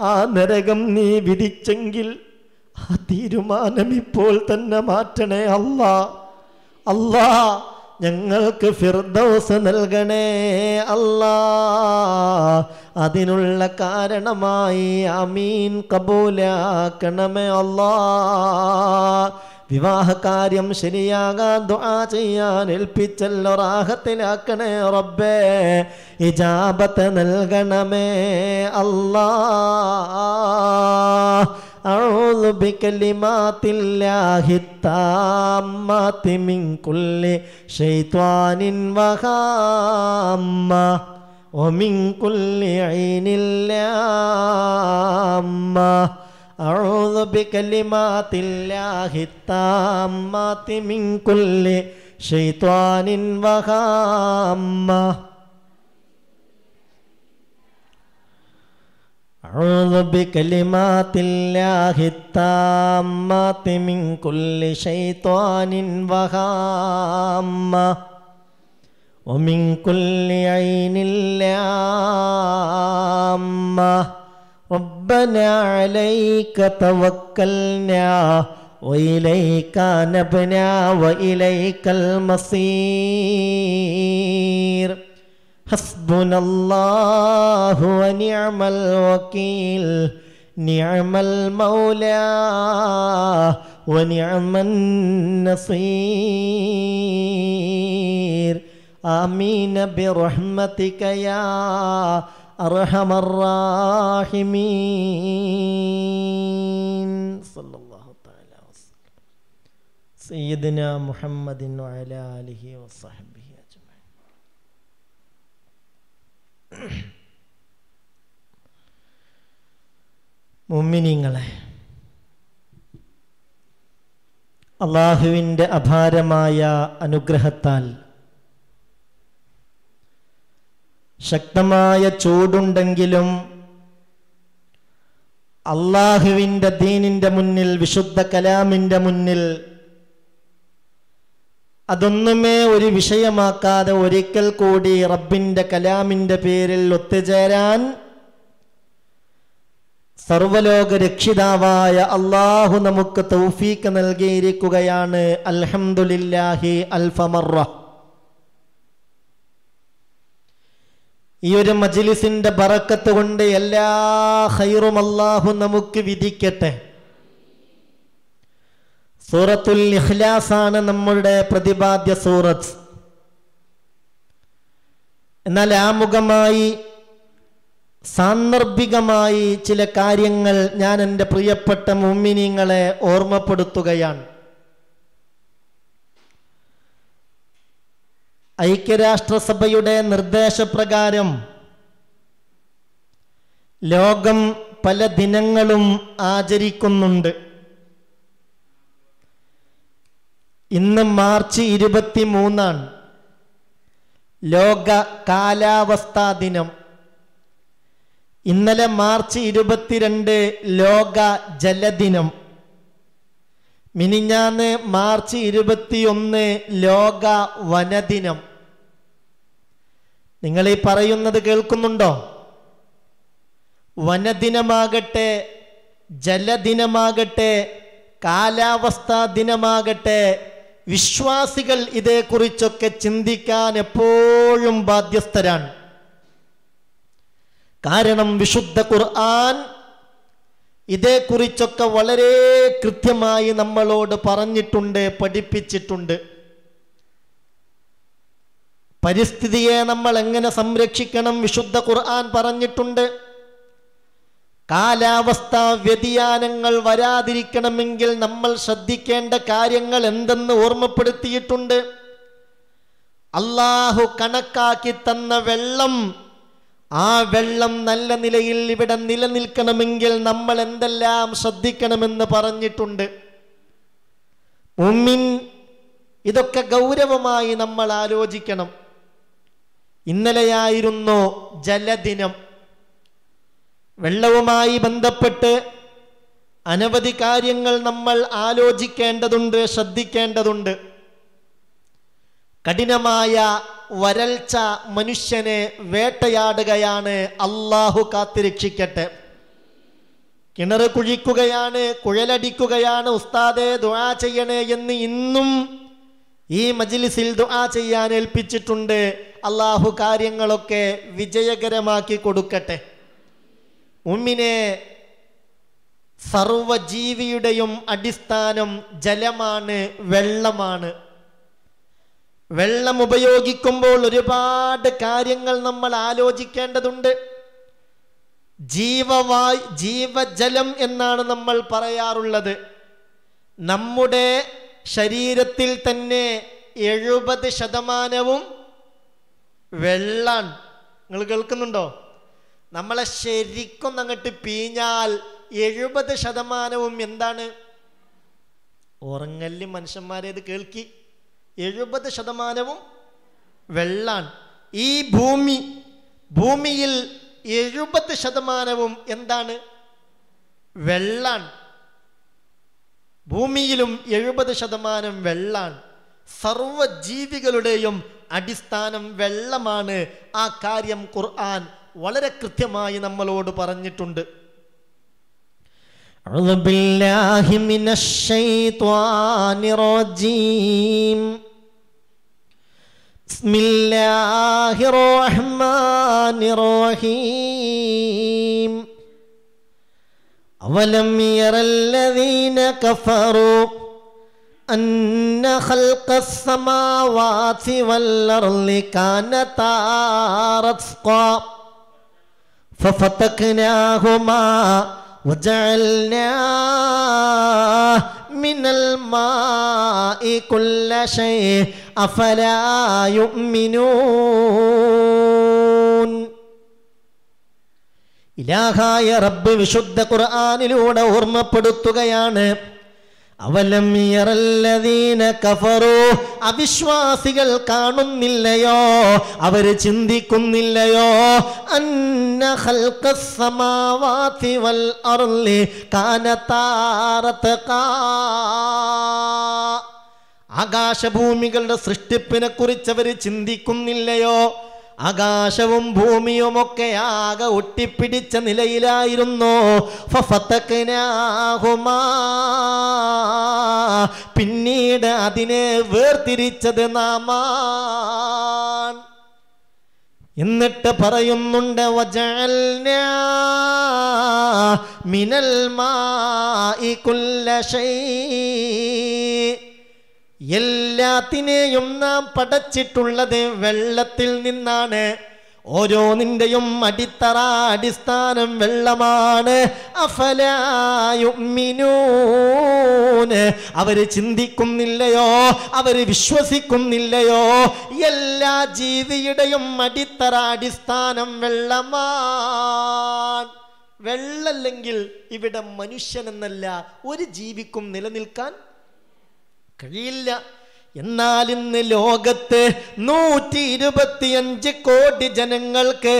ആ നരകം നീ വിധിച്ചെങ്കിൽ ആ തീരുമാനം ഇപ്പോൾ തന്നെ മാറ്റണേ അല്ലാ. അല്ലാ ഞങ്ങൾക്ക് ഫിർദൗസ് നൽകണേ അല്ലാ. അതിനുള്ള കാരണമായി അമീൻ കബൂലാക്കണമേ അല്ലാ. വിവാഹകാര്യം ശരിയാകാൻ ദുആ ചെയ്യാൻ ഏൽപ്പിച്ചല്ലോ റാഹത്തിലാക്കണേ റബ്ബേ ഇജാബത്ത് നൽകണമേ അല്ലാ أعوذ بكلمات الله التامات من كل شيطان وهامة ومن كل عين لامة أعوذ بكلمات الله التامات من كل شيطان وهامة أعوذ بكلمات الله التامات من كل شيطان وهامة ومن كل عين لامة ربنا عليك توكلنا وإليك نبنا وإليك المصير حسبنا الله ونعم الوكيل نعم المولى ونعم النصير آمين برحمتك يا സയ്യിദിന മുഹമ്മദിൻ മുമ്മിനിങ്ങളെ അള്ളാഹുവിന്റെ അപാരമായ അനുഗ്രഹത്താൽ ശക്തമായ ചൂടുണ്ടെങ്കിലും അള്ളാഹുവിന്റെ ദീനിന്റെ മുന്നിൽ വിശുദ്ധ കലാമിന്റെ മുന്നിൽ അതൊന്നുമേ ഒരു വിഷയമാക്കാതെ ഒരിക്കൽ കൂടി റബ്ബിന്റെ കലാമിന്റെ പേരിൽ ഒത്തുചേരാൻ സർവലോക രക്ഷിതാവായ അള്ളാഹു നമുക്ക് തൗഫീക്ക് നൽകിയിരിക്കുകയാണ്. അൽഹംദുലില്ലാഹി അൽഫമറ ഈ ഒരു മജിലിസിന്റെ ബറക്കത്ത് കൊണ്ട് എല്ലാ ഹൈറും അള്ളാഹു നമുക്ക് വിധിക്കട്ടെ. സൂറത്തുൽ ഇഖ്ലാസാണ് നമ്മളുടെ പ്രതിപാദ്യ സൂറത്ത്. എന്നാൽ ആമുഖമായി സാന്ദർഭികമായി ചില കാര്യങ്ങൾ ഞാൻ എന്റെ പ്രിയപ്പെട്ട മുമ്മിനിങ്ങളെ ഓർമ്മപ്പെടുത്തുകയാണ്. ഐക്യരാഷ്ട്രസഭയുടെ നിർദ്ദേശപ്രകാരം ലോകം പല ദിനങ്ങളും ആചരിക്കുന്നുണ്ട്. ഇന്ന് മാർച്ച് ഇരുപത്തി മൂന്നാണ് ലോക കാലാവസ്ഥാ ദിനം. ഇന്നലെ മാർച്ച് ഇരുപത്തിരണ്ട് ലോക ജലദിനം. മിനിഞ്ഞാന്ന് മാർച്ച് ഇരുപത്തിയൊന്ന് ലോക വനദിനം. നിങ്ങൾ ഈ പറയുന്നത് കേൾക്കുന്നുണ്ടോ? വനദിനമാകട്ടെ ജലദിനമാകട്ടെ കാലാവസ്ഥാ ദിനമാകട്ടെ വിശ്വാസികൾ ഇതേക്കുറിച്ചൊക്കെ ചിന്തിക്കാൻ എപ്പോഴും ബാധ്യസ്ഥരാണ്. കാരണം വിശുദ്ധ ഖുർആൻ ഇതേക്കുറിച്ചൊക്കെ വളരെ കൃത്യമായി നമ്മളോട് പറഞ്ഞിട്ടുണ്ട് പഠിപ്പിച്ചിട്ടുണ്ട്. പരിസ്ഥിതിയെ നമ്മൾ എങ്ങനെ സംരക്ഷിക്കണം? വിശുദ്ധ ഖുർആൻ പറഞ്ഞിട്ടുണ്ട്. കാലാവസ്ഥാ വ്യതിയാനങ്ങൾ വരാതിരിക്കണമെങ്കിൽ നമ്മൾ ശ്രദ്ധിക്കേണ്ട കാര്യങ്ങൾ എന്തെന്ന് ഓർമ്മപ്പെടുത്തിയിട്ടുണ്ട്. അള്ളാഹു കണക്കാക്കി തന്ന വെള്ളം ആ വെള്ളം നല്ല നിലയിൽ ഇവിടെ നിലനിൽക്കണമെങ്കിൽ നമ്മൾ എന്തെല്ലാം ശ്രദ്ധിക്കണമെന്ന് പറഞ്ഞിട്ടുണ്ട്. ഉമ്മിൻ ഇതൊക്കെ ഗൗരവമായി നമ്മൾ ആലോചിക്കണം. ഇന്നലെയായിരുന്നു ജലദിനം. വെള്ളവുമായി ബന്ധപ്പെട്ട് അനവധി കാര്യങ്ങൾ നമ്മൾ ആലോചിക്കേണ്ടതുണ്ട് ശ്രദ്ധിക്കേണ്ടതുണ്ട്. കഠിനമായ വരൾച്ച മനുഷ്യനെ വേട്ടയാടുകയാണ് അള്ളാഹു കാത്തിരക്ഷിക്കട്ടെ. കിണർ കുഴിക്കുകയാണ് കുഴലടിക്കുകയാണ് ഉസ്താദെ ദുആ ചെയ്യണേ എന്ന് ഇന്നും ഈ മജിലിസിൽ ദുആ ചെയ്യാൻ ഏൽപ്പിച്ചിട്ടുണ്ട്. അള്ളാഹു കാര്യങ്ങളൊക്കെ വിജയകരമാക്കി കൊടുക്കട്ടെ. ഉമ്മിനെ സർവജീവിയുടെയും അടിസ്ഥാനം ജലമാണ് വെള്ളമാണ്. വെള്ളം ഉപയോഗിക്കുമ്പോൾ ഒരുപാട് കാര്യങ്ങൾ നമ്മൾ ആലോചിക്കേണ്ടതുണ്ട്. ജീവവായ് ജീവജലം എന്നാണ് നമ്മൾ പറയാറുള്ളത്. നമ്മുടെ ശരീരത്തിൽ തന്നെ എഴുപത് ശതമാനവും വെള്ളാണ് നിങ്ങൾ കേൾക്കുന്നുണ്ടോ? നമ്മളെ ശരിക്കും അങ്ങോട്ട് പീഞ്ഞാൽ എഴുപത് ശതമാനവും എന്താണ്? ഉറങ്ങല്ലി മനുഷ്യന്മാരേത് കേൾക്കി. എഴുപത് ശതമാനവും വെള്ളാണ്. ഈ ഭൂമി ഭൂമിയിൽ എഴുപത് ശതമാനവും എന്താണ്? വെള്ളാണ്. ഭൂമിയിലും എഴുപത് ശതമാനം വെള്ളാണ്. സർവജീവികളുടെയും അടിസ്ഥാനം വെള്ളമാണ് ആ കാര്യം ഖുർആൻ വളരെ കൃത്യമായി നമ്മളോട് പറഞ്ഞിട്ടുണ്ട് أعوذ بالله من الشيطان الرجيم بسم الله الرحمن الرحيم أولم ير الذين كفروا أن خلق السماوات والأرض كانتا رتقا ففتقناهما وجعلنا من الماء كل شيء أفلا يؤمنون ഇലാഹായ റബ്ബ് വിശുദ്ധ ഖുർആാനിലൂടെ ഓർമ്മപ്പെടുത്തുകയാണ് അവലം യറല്ലദീന കഫറു. അവിശ്വാസികൾ കാണുന്നില്ലയോ? അവർ ചിന്തിക്കുന്നില്ലയോ? അന്ന ഖൽഖസ് സമാവാതി വൽ അർളി കാ ആകാശഭൂമികളുടെ സൃഷ്ടിപ്പിനെ കുറിച്ച് അവർ ചിന്തിക്കുന്നില്ലയോ? ആകാശവും ഭൂമിയുമൊക്കെ ആകെ ഒട്ടിപ്പിടിച്ച നിലയിലായിരുന്നു. പിന്നീട് അതിനെ വേർതിരിച്ചത് നാമാൻ. എന്നിട്ട് പറയുന്നുണ്ട് മിനൽ മായി കുല്ല ശൈ എല്ലാത്തിനെയും നാം പടച്ചിട്ടുള്ളത് വെള്ളത്തിൽ നിന്നാണ്. ഓരോന്നിന്റെയും അടിത്തറ അടിസ്ഥാനം വെള്ളമാണ്. അഫലായുമിനൂന് അവർ ചിന്തിക്കുന്നില്ലയോ? അവർ വിശ്വസിക്കുന്നില്ലയോ? എല്ലാ ജീവിയുടെയും അടിത്തറ അടിസ്ഥാനം വെള്ളമാണ്. വെള്ളല്ലെങ്കിൽ ഇവിടെ മനുഷ്യനെന്നല്ല ഒരു ജീവിക്കും നിലനിൽക്കാൻ കഴിയില്ല. എന്നാൽ ഇന്ന് ലോകത്ത് നൂറ്റി ഇരുപത്തിയഞ്ച് കോടി ജനങ്ങൾക്ക്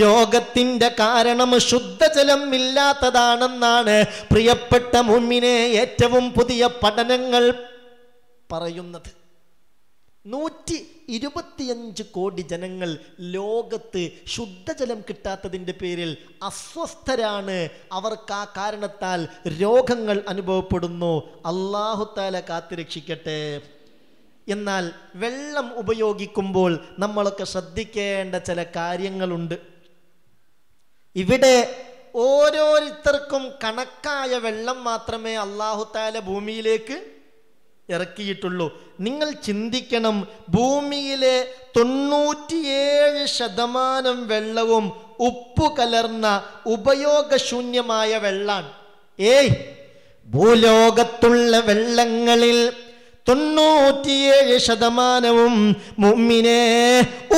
രോഗത്തിന്റെ കാരണം ശുദ്ധജലം ഇല്ലാത്തതാണെന്നാണ് പ്രിയപ്പെട്ട മുമ്മിനെ ഏറ്റവും പുതിയ പഠനങ്ങൾ പറയുന്നത്. നൂറ്റി ഇരുപത്തിയഞ്ച് കോടി ജനങ്ങൾ ലോകത്ത് ശുദ്ധജലം കിട്ടാത്തതിന്റെ പേരിൽ അസ്വസ്ഥരാണ്. അവർക്ക് ആ കാരണത്താൽ രോഗങ്ങൾ അനുഭവപ്പെടുന്നു. അള്ളാഹുത്താല കാത്തുരക്ഷിക്കട്ടെ. എന്നാൽ വെള്ളം ഉപയോഗിക്കുമ്പോൾ നമ്മളൊക്കെ ശ്രദ്ധിക്കേണ്ട ചില കാര്യങ്ങളുണ്ട്. ഇവിടെ ഓരോരുത്തർക്കും കണക്കായ വെള്ളം മാത്രമേ അള്ളാഹുത്താല ഭൂമിയിലേക്ക് ഇറക്കിയിട്ടുള്ളൂ. നിങ്ങൾ ചിന്തിക്കണം ഭൂമിയിലെ തൊണ്ണൂറ്റിയേഴ് ശതമാനം വെള്ളവും ഉപ്പു കലർന്ന ഉപയോഗശൂന്യമായ വെള്ളാണ്. ഏയ് ഭൂലോകത്തുള്ള വെള്ളങ്ങളിൽ തൊണ്ണൂറ്റിയേഴ് ശതമാനവും മുമ്മിനെ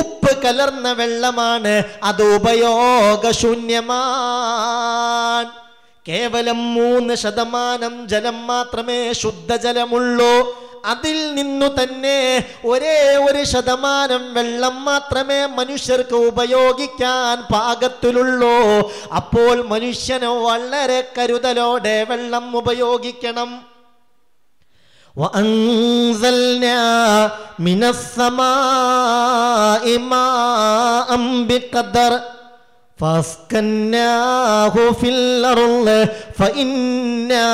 ഉപ്പ് കലർന്ന വെള്ളമാണ്. അത് ഉപയോഗശൂന്യമാണ്. കേവലം മൂന്ന് ശതമാനം ജലം മാത്രമേ ശുദ്ധജലമുള്ളൂ അതിൽ നിന്നു തന്നെ ഒരേ ഒരു ശതമാനം വെള്ളം മാത്രമേ മനുഷ്യർക്ക് ഉപയോഗിക്കാൻ പാകത്തിലുള്ളൂ അപ്പോൾ മനുഷ്യന് വളരെ കരുതലോടെ വെള്ളം ഉപയോഗിക്കണം وأنزلنا من السماء ماء بقدر فاسكناه في الأرض فإنا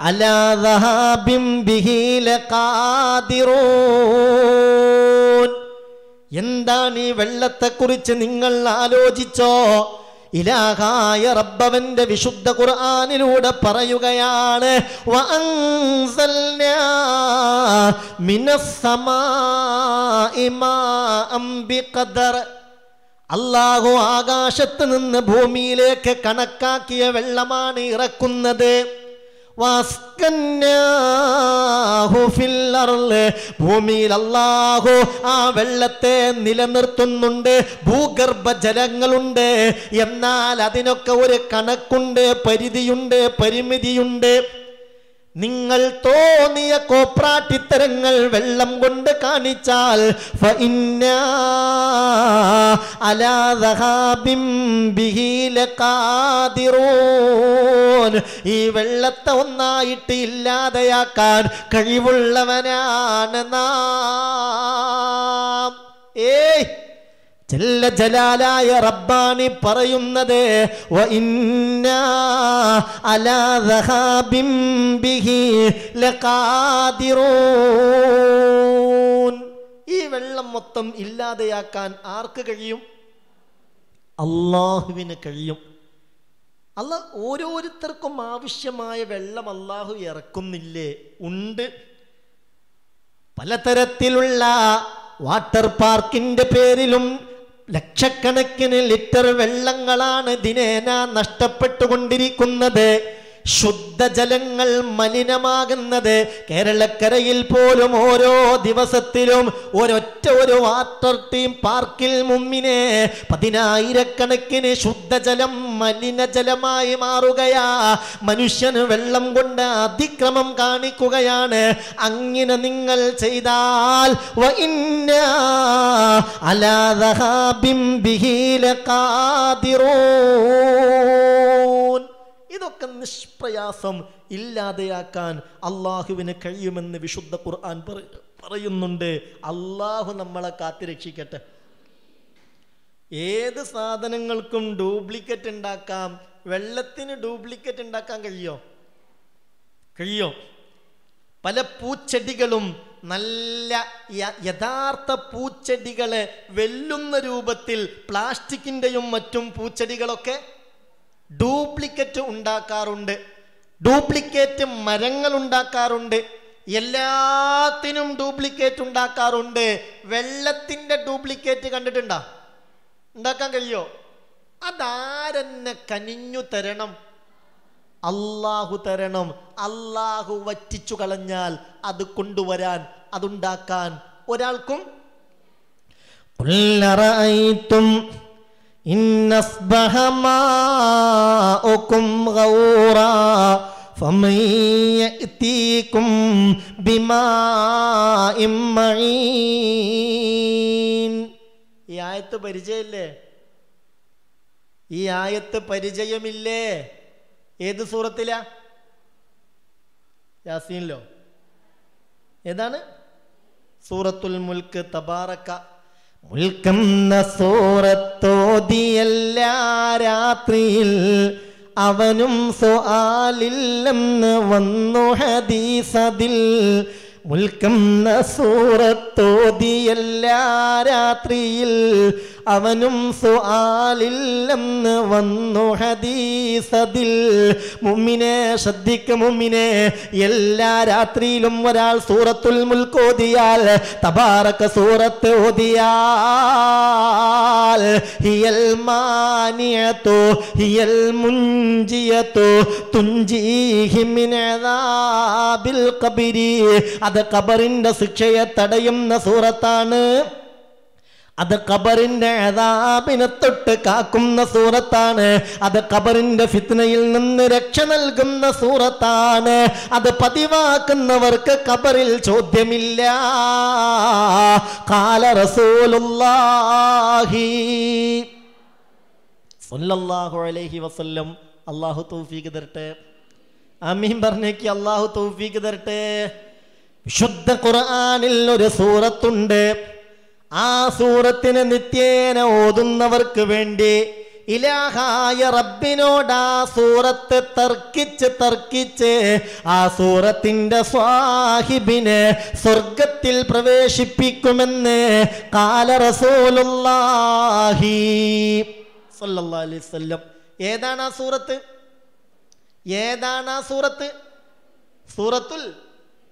على ذهاب به لقادرون എന്താണ് ഈ വെള്ളത്തെക്കുറിച്ച് നിങ്ങൾ ആലോചിച്ചോ ഇലാഹായ റബ്ബവന്റെ വിശുദ്ധ ഖുർആനിലൂടെ പറയുകയാണ് വഅൻസൽനാ മിനസ്സമാഇ മാഅം ബിഖദർ അള്ളാഹു ആകാശത്ത് നിന്ന് ഭൂമിയിലേക്ക് കണക്കാക്കിയ വെള്ളമാണ് ഇറക്കുന്നത്. ഭൂമിയിൽ അല്ലാഹു ആ വെള്ളത്തെ നിലനിർത്തുന്നുണ്ട് ഭൂഗർഭ ജലങ്ങളുണ്ട് എന്നാൽ അതിനൊക്കെ ഒരു കണക്കുണ്ട് പരിധിയുണ്ട് പരിമിതിയുണ്ട്. നിങ്ങൾ തോന്നിയ കോപ്രാട്ടിത്തരങ്ങൾ വെള്ളം കൊണ്ട് കാണിച്ചാൽ. ഈ വെള്ളത്തെ ഒന്നായിട്ട് ഇല്ലാതെയാക്കാൻ കഴിവുള്ളവനാണ് നാം ഏയ് ജല്ല ജലാലായ റബ്ബാനി പറയുന്നത്. ഈ വെള്ളം മൊത്തം ഇല്ലാതെയാക്കാൻ ആർക്ക് കഴിയും? അള്ളാഹുവിന് കഴിയും. അല്ല ഓരോരുത്തർക്കും ആവശ്യമായ വെള്ളം അള്ളാഹു ഇറക്കുന്നില്ലേ? ഉണ്ട്. പലതരത്തിലുള്ള വാട്ടർ പാർക്കിന്റെ പേരിലും ലക്ഷക്കണക്കിന് ലിറ്റർ വെള്ളങ്ങളാണ് ദിനേന നഷ്ടപ്പെട്ടുകൊണ്ടിരിക്കുന്നത്. ശുദ്ധജലങ്ങൾ മലിനമാകുന്നത് കേരളക്കരയിൽ പോലും ഓരോ ദിവസത്തിലും ഒരൊറ്റ ഒരു വാട്ടർ ടീം പാർക്കിൽ മുമ്പിനെ പതിനായിരക്കണക്കിന് ശുദ്ധജലം മലിനജലമായി മാറുകയാ മനുഷ്യന് വെള്ളം കൊണ്ട് അതിക്രമം കാണിക്കുകയാണ് അങ്ങനെ നിങ്ങൾ ചെയ്താൽ വ ഇന്നാ അലാ ബിഹി ലഖാദിറൂൻ. ഇതൊക്കെ നിഷ്പ്രയാസം ഇല്ലാതെയാക്കാൻ അള്ളാഹുവിന് കഴിയുമെന്ന് വിശുദ്ധ ഖുർആൻ പറയുന്നുണ്ട്. അള്ളാഹു നമ്മളെ കാത്തിരക്ഷിക്കട്ടെ ഏത് സാധനങ്ങൾക്കും ഡ്യൂപ്ലിക്കറ്റ് ഉണ്ടാക്കാം. വെള്ളത്തിന് ഡ്യൂപ്ലിക്കറ്റ് ഉണ്ടാക്കാൻ കഴിയോ? കഴിയോ? പല പൂച്ചെടികളും നല്ല യഥാർത്ഥ പൂച്ചെടികളെ വെല്ലുന്ന രൂപത്തിൽ പ്ലാസ്റ്റിക്കിന്റെയും മറ്റും പൂച്ചെടികളൊക്കെ ഡ്യൂപ്ലിക്കറ്റ് ഉണ്ടാക്കാറുണ്ട്. ഡ്യൂപ്ലിക്കേറ്റ് മരങ്ങൾ ഉണ്ടാക്കാറുണ്ട്. എല്ലാത്തിനും ഡ്യൂപ്ലിക്കേറ്റ് ഉണ്ടാക്കാറുണ്ട്. വെള്ളത്തിന്റെ ഡ്യൂപ്ലിക്കേറ്റ് കണ്ടിട്ടുണ്ടോ? ഉണ്ടാക്കാൻ കഴിയോ? അതാരെന്നെ കനിഞ്ഞു തരണം? അള്ളാഹു തരണം. അള്ളാഹു വറ്റിച്ചു കളഞ്ഞാൽ അത് കൊണ്ടുവരാൻ അതുണ്ടാക്കാൻ ഒരാൾക്കും إن أصبح ماؤكم غورا فمن يأتيكم بماء معين ഈ ആയത്ത് പരിചയമില്ലേ ഈ ആയത്ത് പരിചയമില്ലേ ഏത് സൂറത്തിലാ യാസീനിലോ ഏതാണ് സൂറത്തുൽ മുൽക്ക് തബാറക്ക മുൽക്കെന്ന സൂറത്തോതിയല്ലാ രാത്രിയിൽ അവനും സുആലില്ലെന്ന് വന്നു ഹദീസതിൽ. ഉൽക്കുന്ന സൂറത്തോതിയെല്ലാ രാത്രിയിൽ അവനും സുആലില്ലെന്ന് വന്നു ഹദീസതിൽ. മുമ്മിനെ ശ്രദ്ധിക്ക മുമ്മിനെ. എല്ലാ രാത്രിയിലും ഒരാൾ സൂറത്തുൽ മുൽക്ക് ഓതിയാൽ തബാറക്ക സൂറത്ത് ഓതിയാൽ ഹിയൽ മാനിയത്തു ഹിയൽ ഖബരി. അത് കബറിന്റെ ശിക്ഷയെ തടയുന്ന സൂറത്താണ്. അത് ഖബറിന്റെ അതാപിനെ തൊട്ട് കാക്കുന്ന സൂറത്താണ്. അത് ഖബറിന്റെ ഫിത്നയിൽ നിന്ന് രക്ഷ നൽകുന്ന സൂറത്താണ്. അത് പതിവാക്കുന്നവർക്ക് ഖബറിൽ ചോദ്യമില്ല. കാല റസൂലുള്ളാഹി സല്ലല്ലാഹു അലൈഹി വസല്ലം. അള്ളാഹു തൗഫീഖ് തരട്ടെ. അമീൻ പറഞ്ഞേക്ക് അള്ളാഹു തൗഫീഖ് തരട്ടെ. വിശുദ്ധ ഖുർആനിൽ ഒരു സൂറത്തുണ്ട്. ആ സൂറത്തിന് നിത്യേന ഓതുന്നവർക്ക് വേണ്ടി ഇലാഹായ റബ്ബിനോട് ആ സൂറത്ത് തർക്കിച്ച് തർക്കിച്ച് ആ സൂറത്തിന്റെ സ്വാഹിബിനെ സ്വർഗത്തിൽ പ്രവേശിപ്പിക്കുമെന്ന് കാല വസല്ലം. ഏതാണ് ആ സൂറത്ത്? ഏതാണ് ആ സൂറത്ത്? സൂറത്തുൽ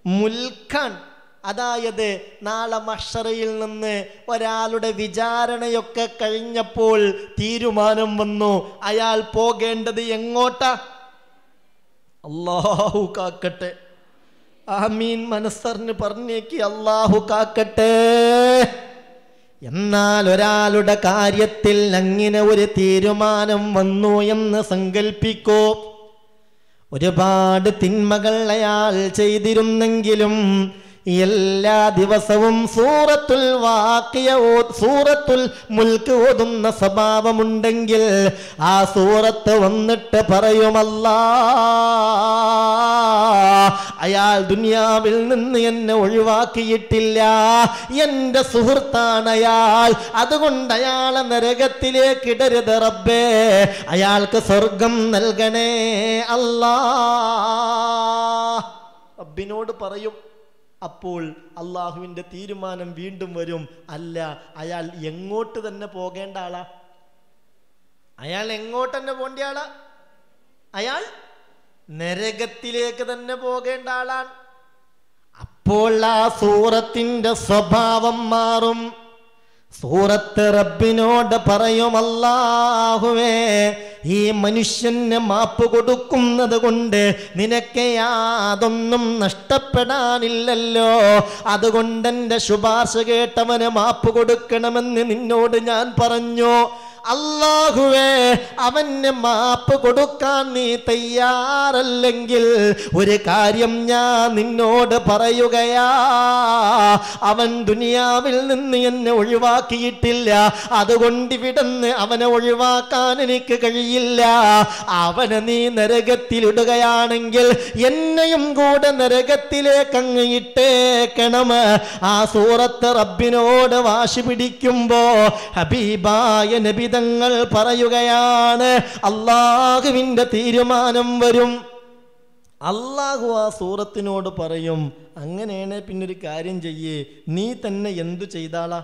മുൽഖാൻ. അതായത് നാളെ മഷറയിൽ നിന്ന് ഒരാളുടെ വിചാരണയൊക്കെ കഴിഞ്ഞപ്പോൾ തീരുമാനം വന്നു. അയാൾ പോകേണ്ടത് എങ്ങോട്ടാ? അള്ളാഹു കാക്കട്ടെ. ആമീൻ മനസ്സറിന് പറഞ്ഞേക്ക് അള്ളാഹു കാക്കട്ടെ. എന്നാൽ ഒരാളുടെ കാര്യത്തിൽ അങ്ങനെ ഒരു തീരുമാനം വന്നു എന്ന് സങ്കൽപ്പിക്കൂ. ഒരുപാട് തിന്മകൾ അയാൾ ചെയ്തിരുന്നെങ്കിലും എല്ലാ ദിവസവും സൂറത്തുൽ വാക്കിയ സൂറത്തുൽ മുൽക്ക് ഓതുന്ന സ്വഭാവമുണ്ടെങ്കിൽ ആ സൂറത്ത് വന്നിട്ട് പറയുമല്ല അയാൾ ദുനിയാവിൽ നിന്ന് എന്നെ ഒഴിവാക്കിയിട്ടില്ല. എന്റെ സുഹൃത്താണ് അയാൾ. അതുകൊണ്ട് അയാളെ നരകത്തിലേക്ക് ഇടരുത് റബ്ബേ. അയാൾക്ക് സ്വർഗം നൽകണേ. അല്ലാ. റബ്ബിനോട് പറയും അപ്പോൾ അള്ളാഹുവിന്റെ തീരുമാനം വീണ്ടും വരും. അല്ല അയാൾ എങ്ങോട്ട് തന്നെ പോകേണ്ട ആളാ? അയാൾ എങ്ങോട്ട് തന്നെ പോകേണ്ട ആളാ? അയാൾ നരകത്തിലേക്ക് തന്നെ പോകേണ്ട ആളാണ്. അപ്പോൾ ആ സൂറത്തിന്റെ സ്വഭാവം മാറും. സൂറത്ത് റബ്ബിനോട് പറയും അല്ലാഹുവേ ഈ മനുഷ്യന് മാപ്പ് കൊടുക്കുന്നത് കൊണ്ട് നിനക്ക് യാതൊന്നും നഷ്ടപ്പെടാനില്ലല്ലോ. അതുകൊണ്ട് എന്റെ ശുപാർശ കേട്ടവന് മാപ്പ് കൊടുക്കണമെന്ന് നിന്നോട് ഞാൻ പറഞ്ഞു. അള്ളാഹുവേ അവന് മാപ്പ് കൊടുക്കാൻ നീ തയ്യാറല്ലെങ്കിൽ ഒരു കാര്യം ഞാൻ നിന്നോട് പറയുകയാ. അവൻ ദുനിയാവിൽ നിന്ന് എന്നെ ഒഴിവാക്കിയിട്ടില്ല. അതുകൊണ്ട് ഇവിടുന്ന് അവനെ ഒഴിവാക്കാൻ എനിക്ക് കഴിയില്ല. അവനെ നീ നരകത്തിലിടുകയാണെങ്കിൽ എന്നെയും കൂടെ നരകത്തിലേക്ക് അങ്ങ് ഇട്ടേക്കണം. ആ സൂറത്ത് റബ്ബിനോട് വാശി പിടിക്കുമ്പോ ഹബീബായ നബിതങ്ങൾ പറയുകയാണ്. അള്ളാഹുവിന്റെ തീരുമാനം വരും. അള്ളാഹു ആ സൂറത്തിനോട് പറയും അങ്ങനെയാണ് പിന്നൊരു കാര്യം ചെയ്യേ. നീ തന്നെ എന്തു ചെയ്താളാ?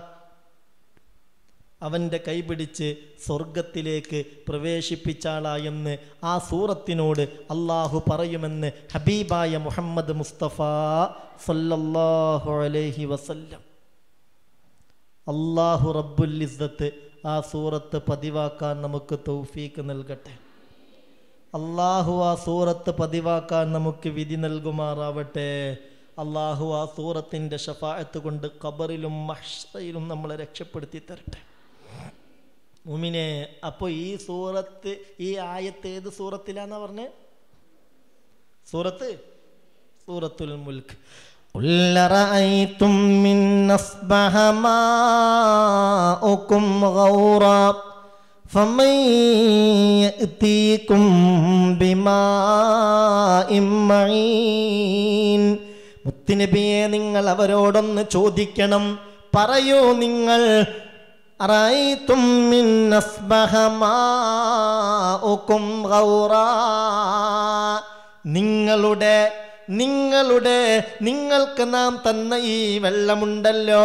അവന്റെ കൈപിടിച്ച് സ്വർഗത്തിലേക്ക് പ്രവേശിപ്പിച്ചാളാ എന്ന് ആ സൂറത്തിനോട് അള്ളാഹു പറയുമെന്ന് ഹബീബായ മുഹമ്മദ് മുസ്തഫ സല്ലല്ലാഹു അലൈഹി വസല്ലം. അള്ളാഹു റബ്ബുൽ ഇസ്സത്ത് ആ സൂറത്ത് പതിവാക്കാൻ നമുക്ക് തൗഫീക്ക് നൽകട്ടെ. അള്ളാഹു ആ സൂറത്ത് പതിവാക്കാൻ നമുക്ക് വിധി നൽകുമാറാവട്ടെ. അള്ളാഹു ആ സൂറത്തിന്റെ ഷഫായത്ത് കൊണ്ട് ഖബറിലും മഷയിലും നമ്മളെ രക്ഷപ്പെടുത്തി തരട്ടെ. മുമിനെ അപ്പോൾ ഈ സൂറത്ത് ഈ ആയത്ത് ഏത് സൂറത്തിലാന്നാ പറഞ്ഞേ? സൂറത്ത്? സൂറത്തുൽ മുൽക്ക്. قل رأيتم من أصبح ماؤكم غورا فمن يأتيكم بماء معين മുത്തുനബിയെ നിങ്ങൾ അവരോടൊന്ന് ചോദിക്കണം പറയൂ നിങ്ങൾ അറൈത്തും മിൻ അസ്ബഹ മാഉക്കും ഗൗറാ നിങ്ങളുടെ നിങ്ങളുടെ നിങ്ങൾക്ക് നാം തന്ന ഈ വെള്ളമുണ്ടല്ലോ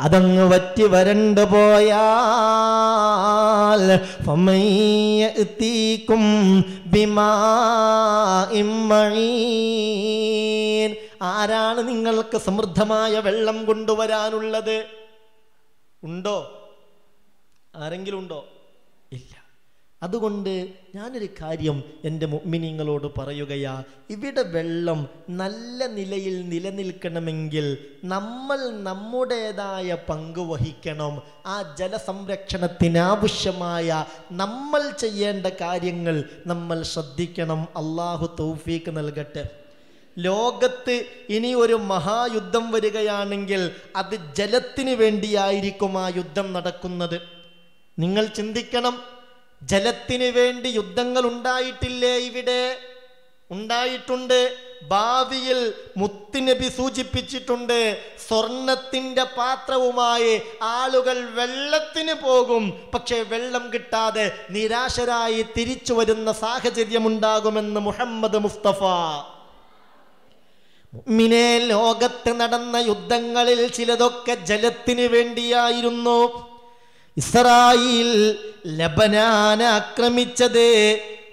അതങ്ങ് വറ്റി വരണ്ടു പോയാൽ മഈൻ. ആരാണ് നിങ്ങൾക്ക് സമൃദ്ധമായ വെള്ളം കൊണ്ടുവരാനുള്ളത്? ഉണ്ടോ? ആരെങ്കിലും ഉണ്ടോ? ഇല്ല. അതുകൊണ്ട് ഞാനൊരു കാര്യം എന്റെ മുഗ്മിനിങ്ങളോട് പറയുകയാ. ഇവിടെ വെള്ളം നല്ല നിലയിൽ നിലനിൽക്കണമെങ്കിൽ നമ്മൾ നമ്മുടേതായ പങ്ക് വഹിക്കണം. ആ ജലസംരക്ഷണത്തിനാവശ്യമായ നമ്മൾ ചെയ്യേണ്ട കാര്യങ്ങൾ നമ്മൾ ശ്രദ്ധിക്കണം. അള്ളാഹു തൗഫീക്ക് നൽകട്ടെ. ലോകത്ത് ഇനി ഒരു മഹായുദ്ധം വരികയാണെങ്കിൽ അത് ജലത്തിന് വേണ്ടിയായിരിക്കും ആ യുദ്ധം നടക്കുന്നത്. നിങ്ങൾ ചിന്തിക്കണം ജലത്തിന് വേണ്ടി യുദ്ധങ്ങൾ ഉണ്ടായിട്ടില്ലേ ഇവിടെ? ഉണ്ടായിട്ടുണ്ട്. ഭാവിയിൽ മുത്തുനബി സൂചിപ്പിച്ചിട്ടുണ്ട് സ്വർണത്തിന്റെ പാത്രവുമായി ആളുകൾ വെള്ളത്തിന് പോകും. പക്ഷേ വെള്ളം കിട്ടാതെ നിരാശരായി തിരിച്ചു വരുന്ന സാഹചര്യം സാഹചര്യമുണ്ടാകുമെന്ന് മുഹമ്മദ് മുസ്തഫ. മിനെ ലോകത്ത് നടന്ന യുദ്ധങ്ങളിൽ ചിലതൊക്കെ ജലത്തിന് വേണ്ടിയായിരുന്നു. ഇസ്രായേൽ ലബനാൻ ആക്രമിച്ചത്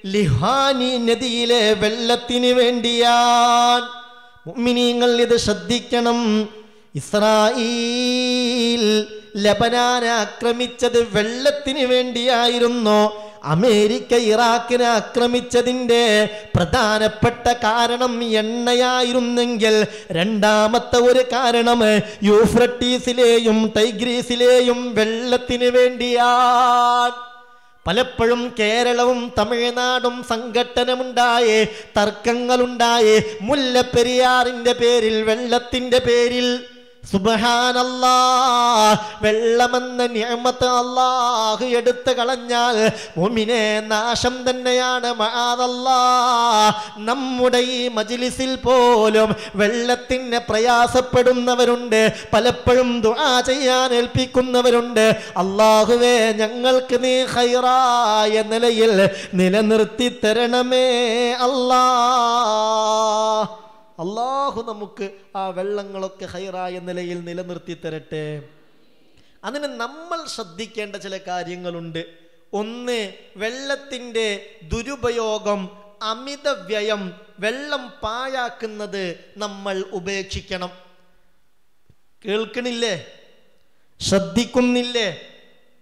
ലിഹാനി നദിയിലെ വെള്ളത്തിന് വേണ്ടിയാൽ മുഅ്മിനീങ്ങൾ ഇത് ശ്രദ്ധിക്കണം. ഇസ്രായേൽ ലബനാൻ ആക്രമിച്ചത് വെള്ളത്തിന് വേണ്ടിയായിരുന്നു. അമേരിക്ക ഇറാഖിനെ ആക്രമിച്ചതിന്റെ പ്രധാനപ്പെട്ട കാരണം എണ്ണയായിരുന്നെങ്കിൽ രണ്ടാമത്തെ ഒരു കാരണം യൂഫ്രട്ടീസിലെയും ടൈഗ്രീസിലെയും വെള്ളത്തിന് വേണ്ടിയാണ്. പലപ്പോഴും കേരളവും തമിഴ്നാടും സംഘട്ടനമുണ്ടായേ തർക്കങ്ങളുണ്ടായേ മുല്ലപ്പെരിയാറിന്റെ പേരിൽ വെള്ളത്തിന്റെ പേരിൽ സുബഹാനല്ലാ വെള്ളമെന്ന നിയമത്ത് അള്ളാഹു എടുത്തു കളഞ്ഞാൽ മുമിനെ നാശം തന്നെയാണ്. മഹാദല്ലാ നമ്മുടെ ഈ മജിലിസിൽ പോലും വെള്ളത്തിന് പ്രയാസപ്പെടുന്നവരുണ്ട്. പലപ്പോഴും ദുആ ചെയ്യാൻ ഏൽപ്പിക്കുന്നവരുണ്ട്. അള്ളാഹുവേ ഞങ്ങൾക്ക് നീ ഹൈറായ നിലയിൽ നിലനിർത്തി തരണമേ അല്ലാ അള്ളാഹു നമുക്ക് ആ വെള്ളങ്ങളൊക്കെ ഹൈറായ നിലയിൽ നിലനിർത്തി തരട്ടെ. അതിന് നമ്മൾ ശ്രദ്ധിക്കേണ്ട ചില കാര്യങ്ങളുണ്ട്. ഒന്ന് വെള്ളത്തിന്റെ ദുരുപയോഗം അമിത വ്യയം വെള്ളം പാഴാക്കുന്നത് നമ്മൾ ഉപേക്ഷിക്കണം. കേൾക്കണില്ലേ? ശ്രദ്ധിക്കുന്നില്ലേ?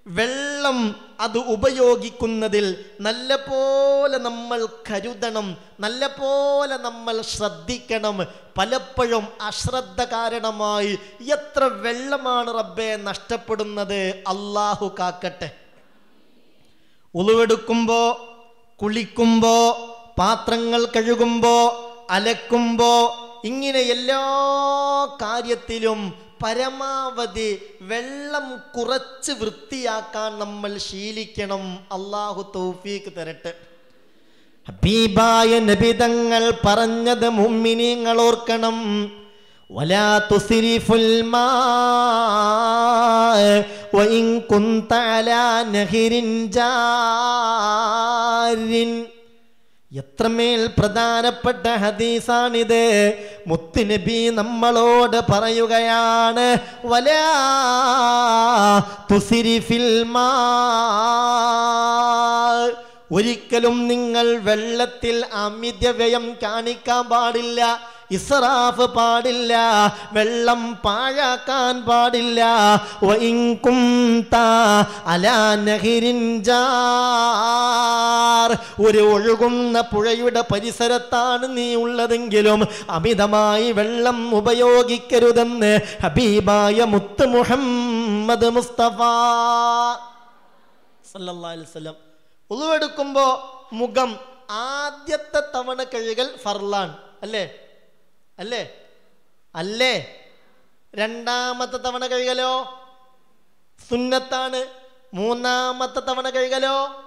വെള്ളം അത് ഉപയോഗിക്കുന്നതിൽ നല്ല പോലെ നമ്മൾ കരുതണം നല്ല പോലെ നമ്മൾ ശ്രദ്ധിക്കണം. പലപ്പോഴും അശ്രദ്ധ കാരണമായി എത്ര വെള്ളമാണ് റബ്ബെ നഷ്ടപ്പെടുന്നത് അള്ളാഹു കാക്കട്ടെ. ഉളുവെടുക്കുമ്പോ കുളിക്കുമ്പോ പാത്രങ്ങൾ കഴുകുമ്പോ അലക്കുമ്പോ ഇങ്ങനെ എല്ലാ കാര്യത്തിലും പരമാവധി വെള്ളം കുറച്ച് വൃത്തിയാക്കാൻ നമ്മൾ ശീലിക്കണം അള്ളാഹു തൗഫീക്ക് തരട്ടെ ഹബീബായ നബിതങ്ങൾ പറഞ്ഞത് മുമ്മിനിങ്ങൾ ഓർക്കണം ولا تسرف الماء وإن كنت على نهر جار എത്രമേൽ പ്രധാനപ്പെട്ട ഹദീസാണിത്? മുത്തുനബി നമ്മളോട് പറയുകയാണ് ഒരിക്കലും നിങ്ങൾ വെള്ളത്തിൽ അമിതവ്യയം കാണിക്കാൻ പാടില്ല. ഇസ്രാഫ് പാടില്ല വെള്ളം പാഴാക്കാൻ പാടില്ല. ഒരു ഒഴുകുന്ന പുഴയുടെ പരിസരത്താണ് നീ ഉള്ളതെങ്കിലും അമിതമായി വെള്ളം ഉപയോഗിക്കരുതെന്ന് ഹബീബായ മുത്ത് മുഹമ്മദ് മുസ്തഫ മുഖം ആദ്യത്തെ തവണ കഴുകൽ ഫർലാൻ അല്ലേ? അല്ലേ? അല്ലേ? രണ്ടാമത്തെ തവണ കഴുകലോ? സുന്നത്താണ് മൂന്നാമത്തെ തവണ കഴുകലോ?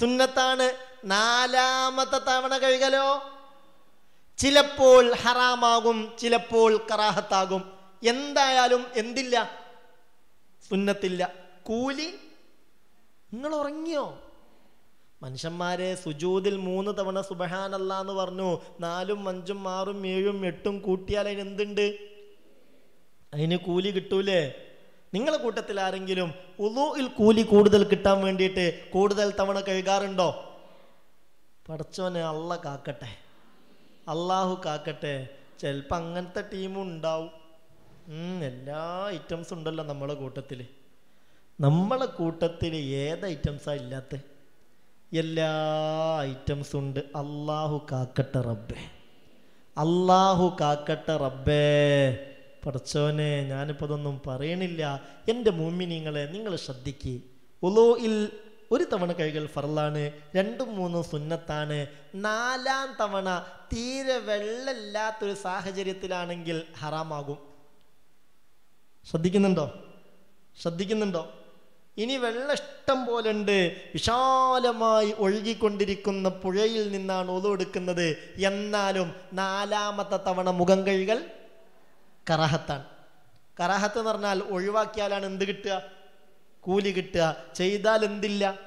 സുന്നത്താണ് നാലാമത്തെ തവണ കഴുകലോ? ചിലപ്പോൾ ഹറാമാകും ചിലപ്പോൾ കറാഹത്താകും. എന്തായാലും എന്തില്ല? സുന്നത്തില്ല. കൂലി? നിങ്ങൾ ഉറങ്ങിയോ മനുഷ്യന്മാരെ സുജൂതിൽ മൂന്ന് തവണ സുബഹാനല്ല എന്ന് പറഞ്ഞു. നാലും അഞ്ചും ആറും ഏഴും എട്ടും കൂട്ടിയാൽ അതിന് എന്തുണ്ട്? അതിന് കൂലി കിട്ടൂലേ? നിങ്ങളെ കൂട്ടത്തിൽ ആരെങ്കിലും ഉദൂയിൽ കൂലി കൂടുതൽ കിട്ടാൻ വേണ്ടിയിട്ട് കൂടുതൽ തവണ കഴുകാറുണ്ടോ? പഠിച്ചോനെ അള്ള കാക്കട്ടെ. അള്ളാഹു കാക്കട്ടെ. ചിലപ്പോൾ അങ്ങനത്തെ ടീമും ഉണ്ടാവും. എല്ലാ ഐറ്റംസും ഉണ്ടല്ലോ നമ്മളെ കൂട്ടത്തിൽ. നമ്മളെ കൂട്ടത്തിൽ ഏത് ഐറ്റംസാ ഇല്ലാത്ത? എല്ലാ ഐറ്റംസും ഉണ്ട്. അള്ളാഹു കാക്കട്ടെ റബ്ബേ. അള്ളാഹു കാക്കട്ടെ റബ്ബേ. പടച്ചോനെ ഞാനിപ്പോൾ അതൊന്നും പറയണില്ല. എന്റെ മുമ്മിനിങ്ങളെ നിങ്ങൾ ശ്രദ്ധിക്ക്. ഉലോയിൽ ഒരു തവണ കൈകൾ ഫറലാണ് രണ്ടും മൂന്നും സുന്നത്താണ്. നാലാം തവണ തീരെ വെള്ളമില്ലാത്തൊരു സാഹചര്യത്തിലാണെങ്കിൽ ഹറാമാകും. ശ്രദ്ധിക്കുന്നുണ്ടോ? ശ്രദ്ധിക്കുന്നുണ്ടോ? ഇനി വെള്ളം ഇഷ്ടം പോലെ ഉണ്ട് വിശാലമായി ഒഴുകിക്കൊണ്ടിരിക്കുന്ന പുഴയിൽ നിന്നാണ് ഒതുവെടുക്കുന്നത് എന്നാലും നാലാമത്തെ തവണ മുഖം കഴുകൽ കറാഹത്താണ്. കറാഹത്ത് എന്ന് പറഞ്ഞാൽ ഒഴിവാക്കിയാലാണ് എന്ത് കിട്ടുക? കൂലി കിട്ടുക. ചെയ്താൽ എന്തില്ല?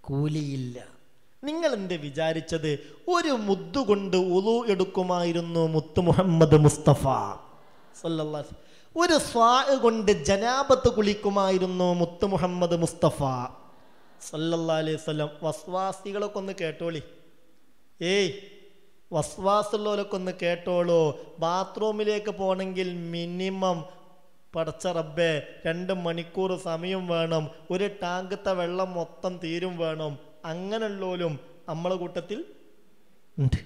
കൂലിയില്ല. നിങ്ങൾ എന്ത് വിചാരിച്ചത്? ഒരു മുദ്ദുകൊണ്ട് ഉളു എടുക്കുമായിരുന്നു മുത്തു മുഹമ്മദ് മുസ്തഫ. വസല്ലം. ഒരു സ്വാ കൊണ്ട് ജനാപത്ത് കുളിക്കുമായിരുന്നു മുത്തു മുഹമ്മദ് മുസ്തഫ. സല്ലല്ലാഹു അലൈഹി വസ്വാസികളൊക്കെ ഒന്ന് കേട്ടോളി. ഏയ് വസ്വാസുള്ളവരൊക്കെ ഒന്ന് കേട്ടോളൂ. ബാത്റൂമിലേക്ക് പോകണമെങ്കിൽ മിനിമം പടച്ച റബ്ബേ രണ്ട് മണിക്കൂർ സമയം വേണം. ഒരു ടാങ്കത്തെ വെള്ളം മൊത്തം തീരും വേണം. അങ്ങനെയുള്ളവരും നമ്മളെ കൂട്ടത്തിൽ ഉണ്ട്.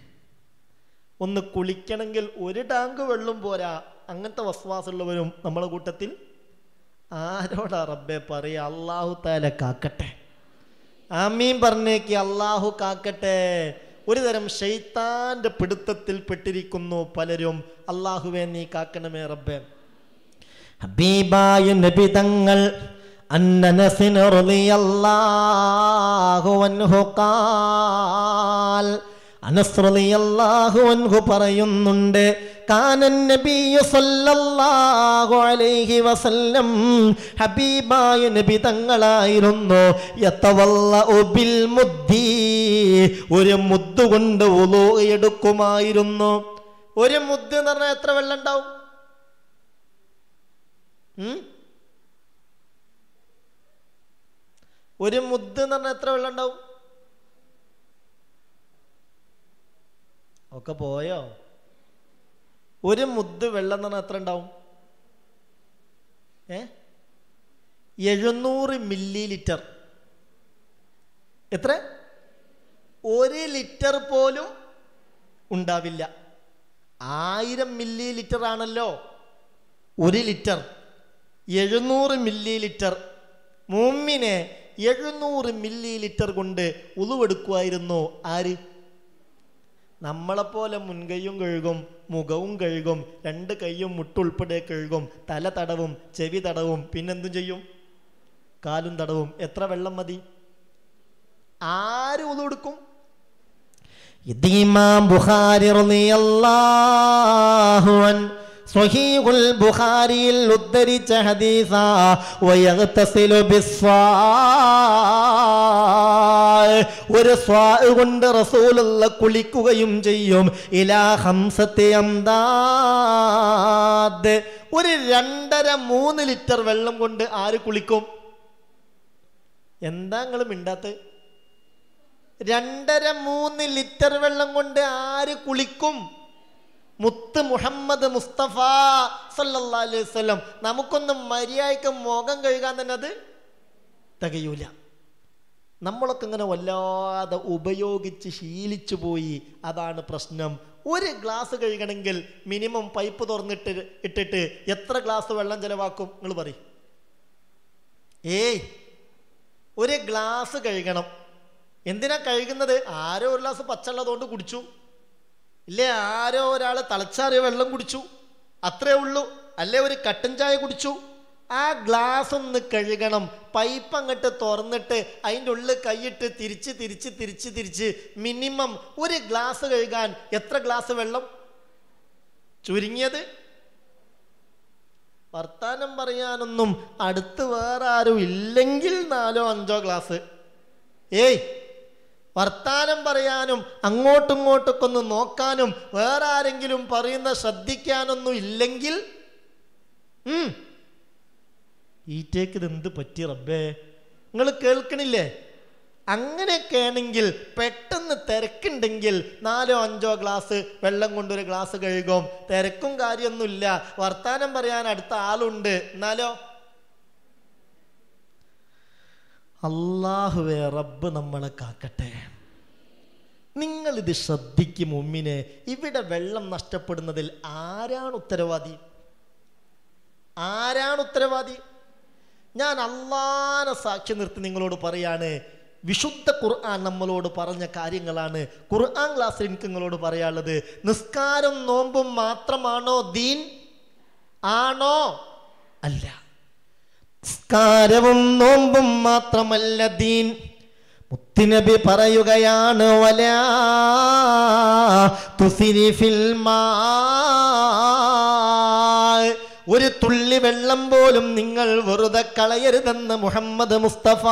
ഒന്ന് കുളിക്കണമെങ്കിൽ ഒരു ടാങ്ക് വെള്ളം പോരാ. അങ്ങനത്തെ വസ്വാസുള്ളവരും നമ്മളെ കൂട്ടത്തിൽ ആരോടാ റബ്ബെ പറയുക അള്ളാഹു താല കാക്കട്ടെ. ആമീൻ പറഞ്ഞേക്ക് അള്ളാഹു കാക്കട്ടെ. ഒരു തരം ഷെയ്ത്താന്റെ പിടുത്തത്തിൽ പെട്ടിരിക്കുന്നു പലരും. അള്ളാഹുവെ നീ കാക്കണമേ റബ്ബെ. ഹബീബായ നബി തങ്ങൾ അന്നനസിന് റളിയല്ലാഹു അൻഹു ഖാൽ. അനസ് റളിയല്ലാഹു النبي صلى الله عليه وسلم ഹബീബായ നബി തങ്ങളായിരുന്നു. യതവല്ലഉ ബിൽ മുദ്ദി ഒരു മുദ്ദ് കൊണ്ട് വുളു എടുക്കുമായിരുന്നു. ഒരു മുദ്ദ് എന്ന് പറഞ്ഞാൽ എത്ര വെള്ളം ഉണ്ടാവും? ഒരു മുദ്ദ് എന്ന് പറഞ്ഞാൽ എത്ര വെള്ളം ഉണ്ടാവും? ഒക്കെ പോയോ? ഒരു മുദ്ദ് വെള്ളം എന്ന് എത്ര ഉണ്ടാവും? ഏ? എഴുന്നൂറ് മില്ലി ലിറ്റർ എത്ര? ഒരു ലിറ്റർ പോലും ഉണ്ടാവില്ല. ആയിരം മില്ലി ലിറ്റർ ആണല്ലോ. ഒരു ലിറ്റർ. എഴുന്നൂറ് മില്ലി ലിറ്റർ മുമ്മിനെ എഴുന്നൂറ് മില്ലി ലിറ്റർ കൊണ്ട് ഉളുവെടുക്കുമായിരുന്നു ആര്? നമ്മളെപ്പോലെ മുൻകൈയും കഴുകും മുഖവും കഴുകും രണ്ട് കൈയും മുട്ടുൾപ്പെടെ കഴുകും തല തടവും ചെവി തടവും പിന്നെന്തും ചെയ്യും? കാലും തടവും. എത്ര വെള്ളം മതി? ആര് ഒതുകൊടുക്കും ഇത് ഇമാം റളിയല്ലാഹു അൻ സ്വഹീഹുൽ ബുഖാരിയിൽ ഉദ്ധരിച്ച ഹദീസ വയഗ്തസിലു ബിസ്വാ ഒരു സ്വാ കൊണ്ട് റസൂലുള്ള കുളിക്കുകയും ചെയ്യും. ഇലാ ഹംസത്തെ അംദാദ്. ഒരു രണ്ടര മൂന്ന് ലിറ്റർ വെള്ളം കൊണ്ട് ആര് കുളിക്കും? എന്താ നിങ്ങൾ രണ്ടര മൂന്ന് ലിറ്റർ വെള്ളം കൊണ്ട് ആര് കുളിക്കും? മുത്ത് മുഹമ്മദ് മുസ്തഫ സല്ലല്ലാഹു അലൈഹി നമുക്കൊന്ന് മര്യാദയ്ക്ക് മുഖം കഴുകാൻ തന്നെ അത് തികയൂല. നമ്മളൊക്കെ ഇങ്ങനെ വല്ലാതെ ഉപയോഗിച്ച് ശീലിച്ചു പോയി. അതാണ് പ്രശ്നം. ഒരു ഗ്ലാസ് കഴുകണമെങ്കിൽ മിനിമം പൈപ്പ് തുറന്നിട്ട് ഇട്ടിട്ട് എത്ര ഗ്ലാസ് വെള്ളം ചിലവാക്കും? നിങ്ങൾ പറയും. ഏയ് ഒരു ഗ്ലാസ് കഴുകണം. എന്തിനാ കഴുകുന്നത്? ആരോ ഒരു ഗ്ലാസ് പച്ചവെള്ളതുകൊണ്ട് കുടിച്ചു. ഇല്ലേ ആരോ ഒരാൾ തളച്ചാറിയ വെള്ളം കുടിച്ചു. അത്രേ ഉള്ളൂ. അല്ലേ ഒരു കട്ടൻ ചായ കുടിച്ചു. ആ ഗ്ലാസ് ഒന്ന് കഴുകണം. പൈപ്പ് അങ്ങോട്ട് തുറന്നിട്ട് അതിന്റെ ഉള്ളിൽ കൈയിട്ട് തിരിച്ച് തിരിച്ച് തിരിച്ച് തിരിച്ച് മിനിമം ഒരു ഗ്ലാസ് കഴുകാൻ എത്ര ഗ്ലാസ് വെള്ളം? ചുരുങ്ങിയത്? വർത്താനം പറയാനൊന്നും അടുത്ത് വേറെ ആരും ഇല്ലെങ്കിൽ നാലോ അഞ്ചോ ഗ്ലാസ്. ഏയ് വർത്താനം പറയാനും അങ്ങോട്ടും ഇങ്ങോട്ടൊക്കെ ഒന്ന് നോക്കാനും വേറെ ആരെങ്കിലും പറയുന്ന ശ്രദ്ധിക്കാനൊന്നും ഇല്ലെങ്കിൽ ഈറ്റേക്ക് ഇത് എന്ത് പറ്റി റബ്ബേ? നിങ്ങൾ കേൾക്കണില്ലേ? അങ്ങനെയൊക്കെ ആണെങ്കിൽ പെട്ടെന്ന് തിരക്കുണ്ടെങ്കിൽ നാലോ അഞ്ചോ ഗ്ലാസ് വെള്ളം കൊണ്ടൊരു ഗ്ലാസ് കഴുകും. തിരക്കും കാര്യമൊന്നുമില്ല. വർത്താനം പറയാൻ അടുത്ത ആളുണ്ട്. എന്നാലോ? അള്ളാഹുവേ റബ്ബ് നമ്മളെ കാക്കട്ടെ. നിങ്ങളിത് ശ്രദ്ധിക്കും ഉമ്മിനെ. ഇവിടെ വെള്ളം നഷ്ടപ്പെടുന്നതിൽ ആരാണ് ഉത്തരവാദി? ആരാണ് ഉത്തരവാദി? ഞാൻ അള്ളാനെ സാക്ഷി നിർത്തി നിങ്ങളോട് പറയാണ് വിശുദ്ധ ഖുർആൻ നമ്മളോട് പറഞ്ഞ കാര്യങ്ങളാണ്. ഖുർആൻ ക്ലാസ് എനിക്ക് നിങ്ങളോട് പറയാനുള്ളത് നിസ്കാരം നോമ്പും മാത്രമാണോ ദീൻ? ആണോ? അല്ല. സ്കാരവും നോമ്പും മാത്രമല്ല ദീൻ. മുത്തുനബി പറയുകയാണ് വല തുസിരി ഒരു തുള്ളി വെള്ളം പോലും നിങ്ങൾ വെറുതെ കളയരുതെന്ന് മുഹമ്മദ് മുസ്തഫ.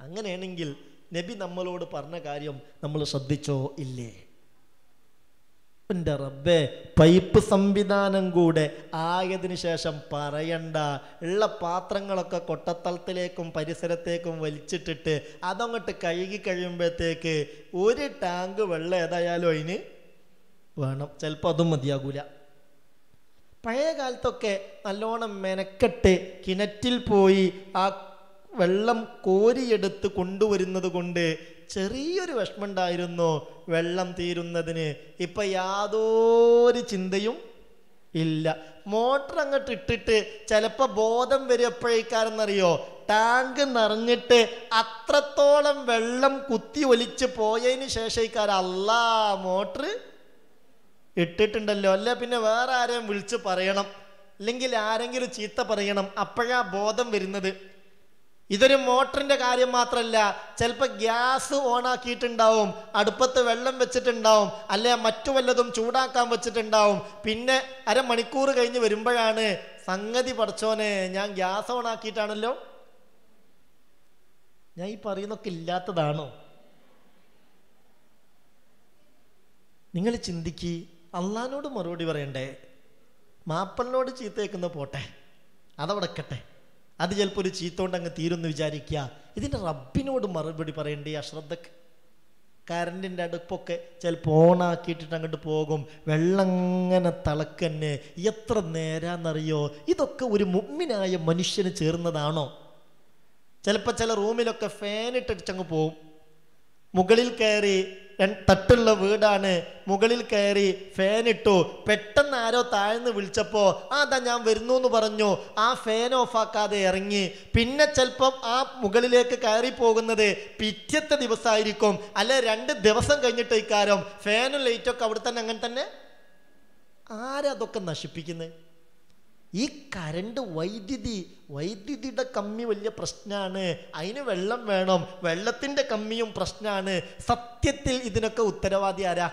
അങ്ങനെയാണെങ്കിൽ നബി നമ്മളോട് പറഞ്ഞ കാര്യം നമ്മൾ ശ്രദ്ധിച്ചോ ഇല്ലേ? എന്റെ റബ്ബേ പൈപ്പ് സംവിധാനം കൂടെ ആയതിനു ശേഷം പറയണ്ട. ഉള്ള പാത്രങ്ങളൊക്കെ കൊട്ടത്തളത്തിലേക്കും പരിസരത്തേക്കും വലിച്ചിട്ടിട്ട് അതങ്ങോട്ട് കഴുകി കഴിയുമ്പോഴത്തേക്ക് ഒരു ടാങ്ക് വെള്ളം ഏതായാലും അതിന് വേണം. ചിലപ്പോൾ അതും മതിയാകൂല. പഴയ കാലത്തൊക്കെ നല്ലോണം മെനക്കെട്ട് കിണറ്റിൽ പോയി ആ വെള്ളം കോരിയെടുത്ത് കൊണ്ടുവരുന്നത് കൊണ്ട് ചെറിയൊരു വിഷമമുണ്ടായിരുന്നു. വെള്ളം തീരുന്നതിന്. ഇപ്പം യാതൊരു ചിന്തയും ഇല്ല. മോട്ടർ അങ്ങോട്ട് ഇട്ടിട്ട് ചിലപ്പോൾ ബോധം വരുമ്പോഴേക്കാരെന്നറിയോ ടാങ്ക് നിറഞ്ഞിട്ട് അത്രത്തോളം വെള്ളം കുത്തി ഒലിച്ച് പോയതിന് ശേഷം അല്ല മോട്ടർ ഇട്ടിട്ടുണ്ടല്ലോ. അല്ല? പിന്നെ വേറെ ആരെയും വിളിച്ച് പറയണം. അല്ലെങ്കിൽ ആരെങ്കിലും ചീത്ത പറയണം. അപ്പോഴാ ബോധം വരുന്നത്. ഇതൊരു മോട്ടറിന്റെ കാര്യം മാത്രമല്ല ചിലപ്പോൾ ഗ്യാസ് ഓണാക്കിയിട്ടുണ്ടാവും അടുപ്പത്ത് വെള്ളം വെച്ചിട്ടുണ്ടാവും അല്ലെ മറ്റു വല്ലതും ചൂടാക്കാൻ വെച്ചിട്ടുണ്ടാവും. പിന്നെ അരമണിക്കൂർ കഴിഞ്ഞ് വരുമ്പോഴാണ് സംഗതി പഠിച്ചോനെ ഞാൻ ഗ്യാസ് ഓണാക്കിയിട്ടാണല്ലോ? ഞാൻ ഈ പറയുന്നൊക്കെ ഇല്ലാത്തതാണോ? നിങ്ങൾ ചിന്തിക്ക് അള്ളഹാനോട് മറുപടി പറയണ്ടേ? മാപ്പളിനോട് ചീത്തയേക്കുന്ന പോട്ടെ അതവിടെ അത് ചിലപ്പോൾ ഒരു ചീത്തോണ്ട് അങ്ങ് തീരുമെന്ന് വിചാരിക്കുക ഇതിന്റെ റബ്ബിനോട് മറുപടി പറയണ്ടേ അശ്രദ്ധക്ക് കറണ്ടിന്റെ അടുപ്പൊക്കെ ചിലപ്പോൾ ഓണാക്കിയിട്ടിട്ട് അങ്ങോട്ട് പോകും. വെള്ളം അങ്ങനെ തിളക്കന്നെ. എത്ര നേരാന്നറിയോ? ഇതൊക്കെ ഒരു മുമ്മിനായ മനുഷ്യന് ചേർന്നതാണോ? ചിലപ്പോൾ ചില റൂമിലൊക്കെ ഫാനിട്ടടിച്ചങ്ങ് പോവും. മുകളിൽ കയറി തട്ടുള്ള വീടാണ്. മുകളിൽ കയറി ഫാൻ ഇട്ടു. പെട്ടെന്ന് ആരോ താഴ്ന്ന് വിളിച്ചപ്പോൾ അതാ ഞാൻ വരുന്നു എന്ന് പറഞ്ഞു. ആ ഫാൻ ഓഫാക്കാതെ ഇറങ്ങി. പിന്നെ ചിലപ്പം ആ മുകളിലേക്ക് കയറി പോകുന്നത് പിറ്റത്തെ ദിവസമായിരിക്കും അല്ലെ രണ്ട് ദിവസം കഴിഞ്ഞിട്ട് ഇക്കാരം ഫാനും ലൈറ്റൊക്കെ അവിടെ തന്നെ അങ്ങനെ തന്നെ. ആരതൊക്കെ നശിപ്പിക്കുന്നത് ഈ കരണ്ട് വൈദ്യുതി വൈദ്യുതിയുടെ കമ്മി വലിയ പ്രശ്നമാണ് അതിന് വെള്ളം വേണം. വെള്ളത്തിന്റെ കമ്മിയും പ്രശ്നമാണ് സത്യത്തിൽ ഇതിനൊക്കെ ഉത്തരവാദി ആരാ?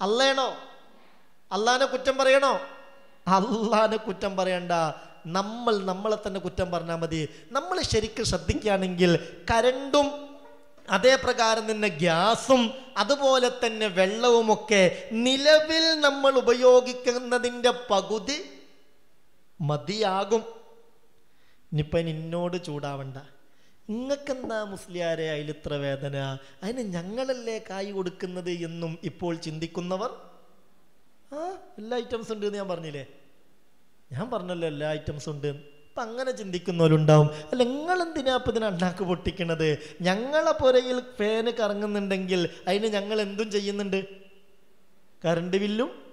അല്ലേണോ അല്ലാനെ കുറ്റം പറയണോ? അല്ലാനെ കുറ്റം പറയണ്ട. നമ്മൾ നമ്മളെ തന്നെ കുറ്റം പറഞ്ഞാൽ മതി. നമ്മൾ ശരിക്കും ശ്രദ്ധിക്കുകയാണെങ്കിൽ കരണ്ടും അതേ പ്രകാരം തന്നെ ഗ്യാസും അതുപോലെ തന്നെ വെള്ളവുമൊക്കെ നിലവിൽ നമ്മൾ ഉപയോഗിക്കുന്നതിന്റെ പകുതി മതിയാകും. ഇനിയിപ്പം നിന്നോട് ചൂടാവണ്ട. നിങ്ങൾക്കെന്താ മുസ്ലിയാരെ അതിലിത്ര വേദന? അതിന് ഞങ്ങളല്ലേ കായ് കൊടുക്കുന്നത് എന്നും ഇപ്പോൾ ചിന്തിക്കുന്നവർ? ആ എല്ലാ ഐറ്റംസ് ഉണ്ട് എന്ന് ഞാൻ പറഞ്ഞില്ലേ? ഞാൻ പറഞ്ഞല്ലോ എല്ലാ ഐറ്റംസും ഉണ്ട്. അപ്പം അങ്ങനെ ചിന്തിക്കുന്നവരുണ്ടാവും. അല്ല നിങ്ങൾ എന്തിനാ അപ്പം ഇതിനെ അണ്ണാക്ക് പൊട്ടിക്കണത്? ഞങ്ങളെ പുരയിൽ ഫാന് കറങ്ങുന്നുണ്ടെങ്കിൽ അതിന് ഞങ്ങൾ എന്തും ചെയ്യുന്നുണ്ട്? കറണ്ട് ബില്ലും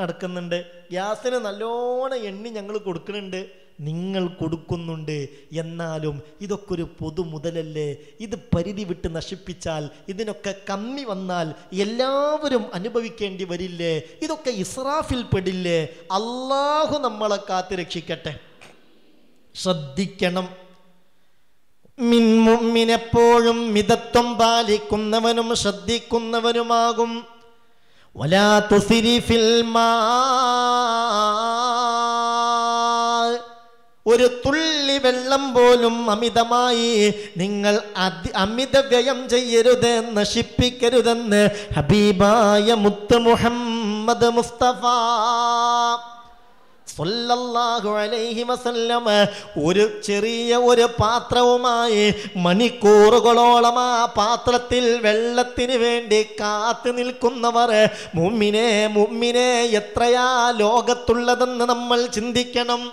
നടക്കുന്നുണ്ട്. ഗ്യാസിന് നല്ലോണം എണ്ണി ഞങ്ങൾ കൊടുക്കുന്നുണ്ട്. നിങ്ങൾ കൊടുക്കുന്നുണ്ട്. എന്നാലും ഇതൊക്കെ ഒരു പൊതു മുതലല്ലേ? ഇത് പരിധി വിട്ട് നശിപ്പിച്ചാൽ ഇതിനൊക്കെ കമ്മി വന്നാൽ എല്ലാവരും അനുഭവിക്കേണ്ടി വരില്ലേ? ഇതൊക്കെ ഇസ്രാഫിൽ പെടില്ലേ? അള്ളാഹു നമ്മളെ കാത്തു രക്ഷിക്കട്ടെ. ശ്രദ്ധിക്കണം. മിൻമുമ്മിനെപ്പോഴും മിതത്വം പാലിക്കുന്നവനും ശ്രദ്ധിക്കുന്നവനുമാകും. ولا تسري في الماء ഒരു തുള്ളി വെള്ളം പോലും അമിതമായി നിങ്ങൾ അതി അമിത വ്യയം ചെയ്യരുത് നശിപ്പിക്കരുതെന്ന് ഹബീബായ മുത്ത് മുഹമ്മദ് മുസ്തഫ സല്ലല്ലാഹു അലൈഹി വസല്ലമ ഒരു ചെറിയ ഒരു പാത്രവുമായി മണിക്കൂറുകളോളം ആ പാത്രത്തിൽ വെള്ളത്തിന് വേണ്ടി കാത്തു നിൽക്കുന്നവർ മുമ്മിനെ മുമ്മിനെ എത്രയാ ലോകത്തുള്ളതെന്ന് നമ്മൾ ചിന്തിക്കണം.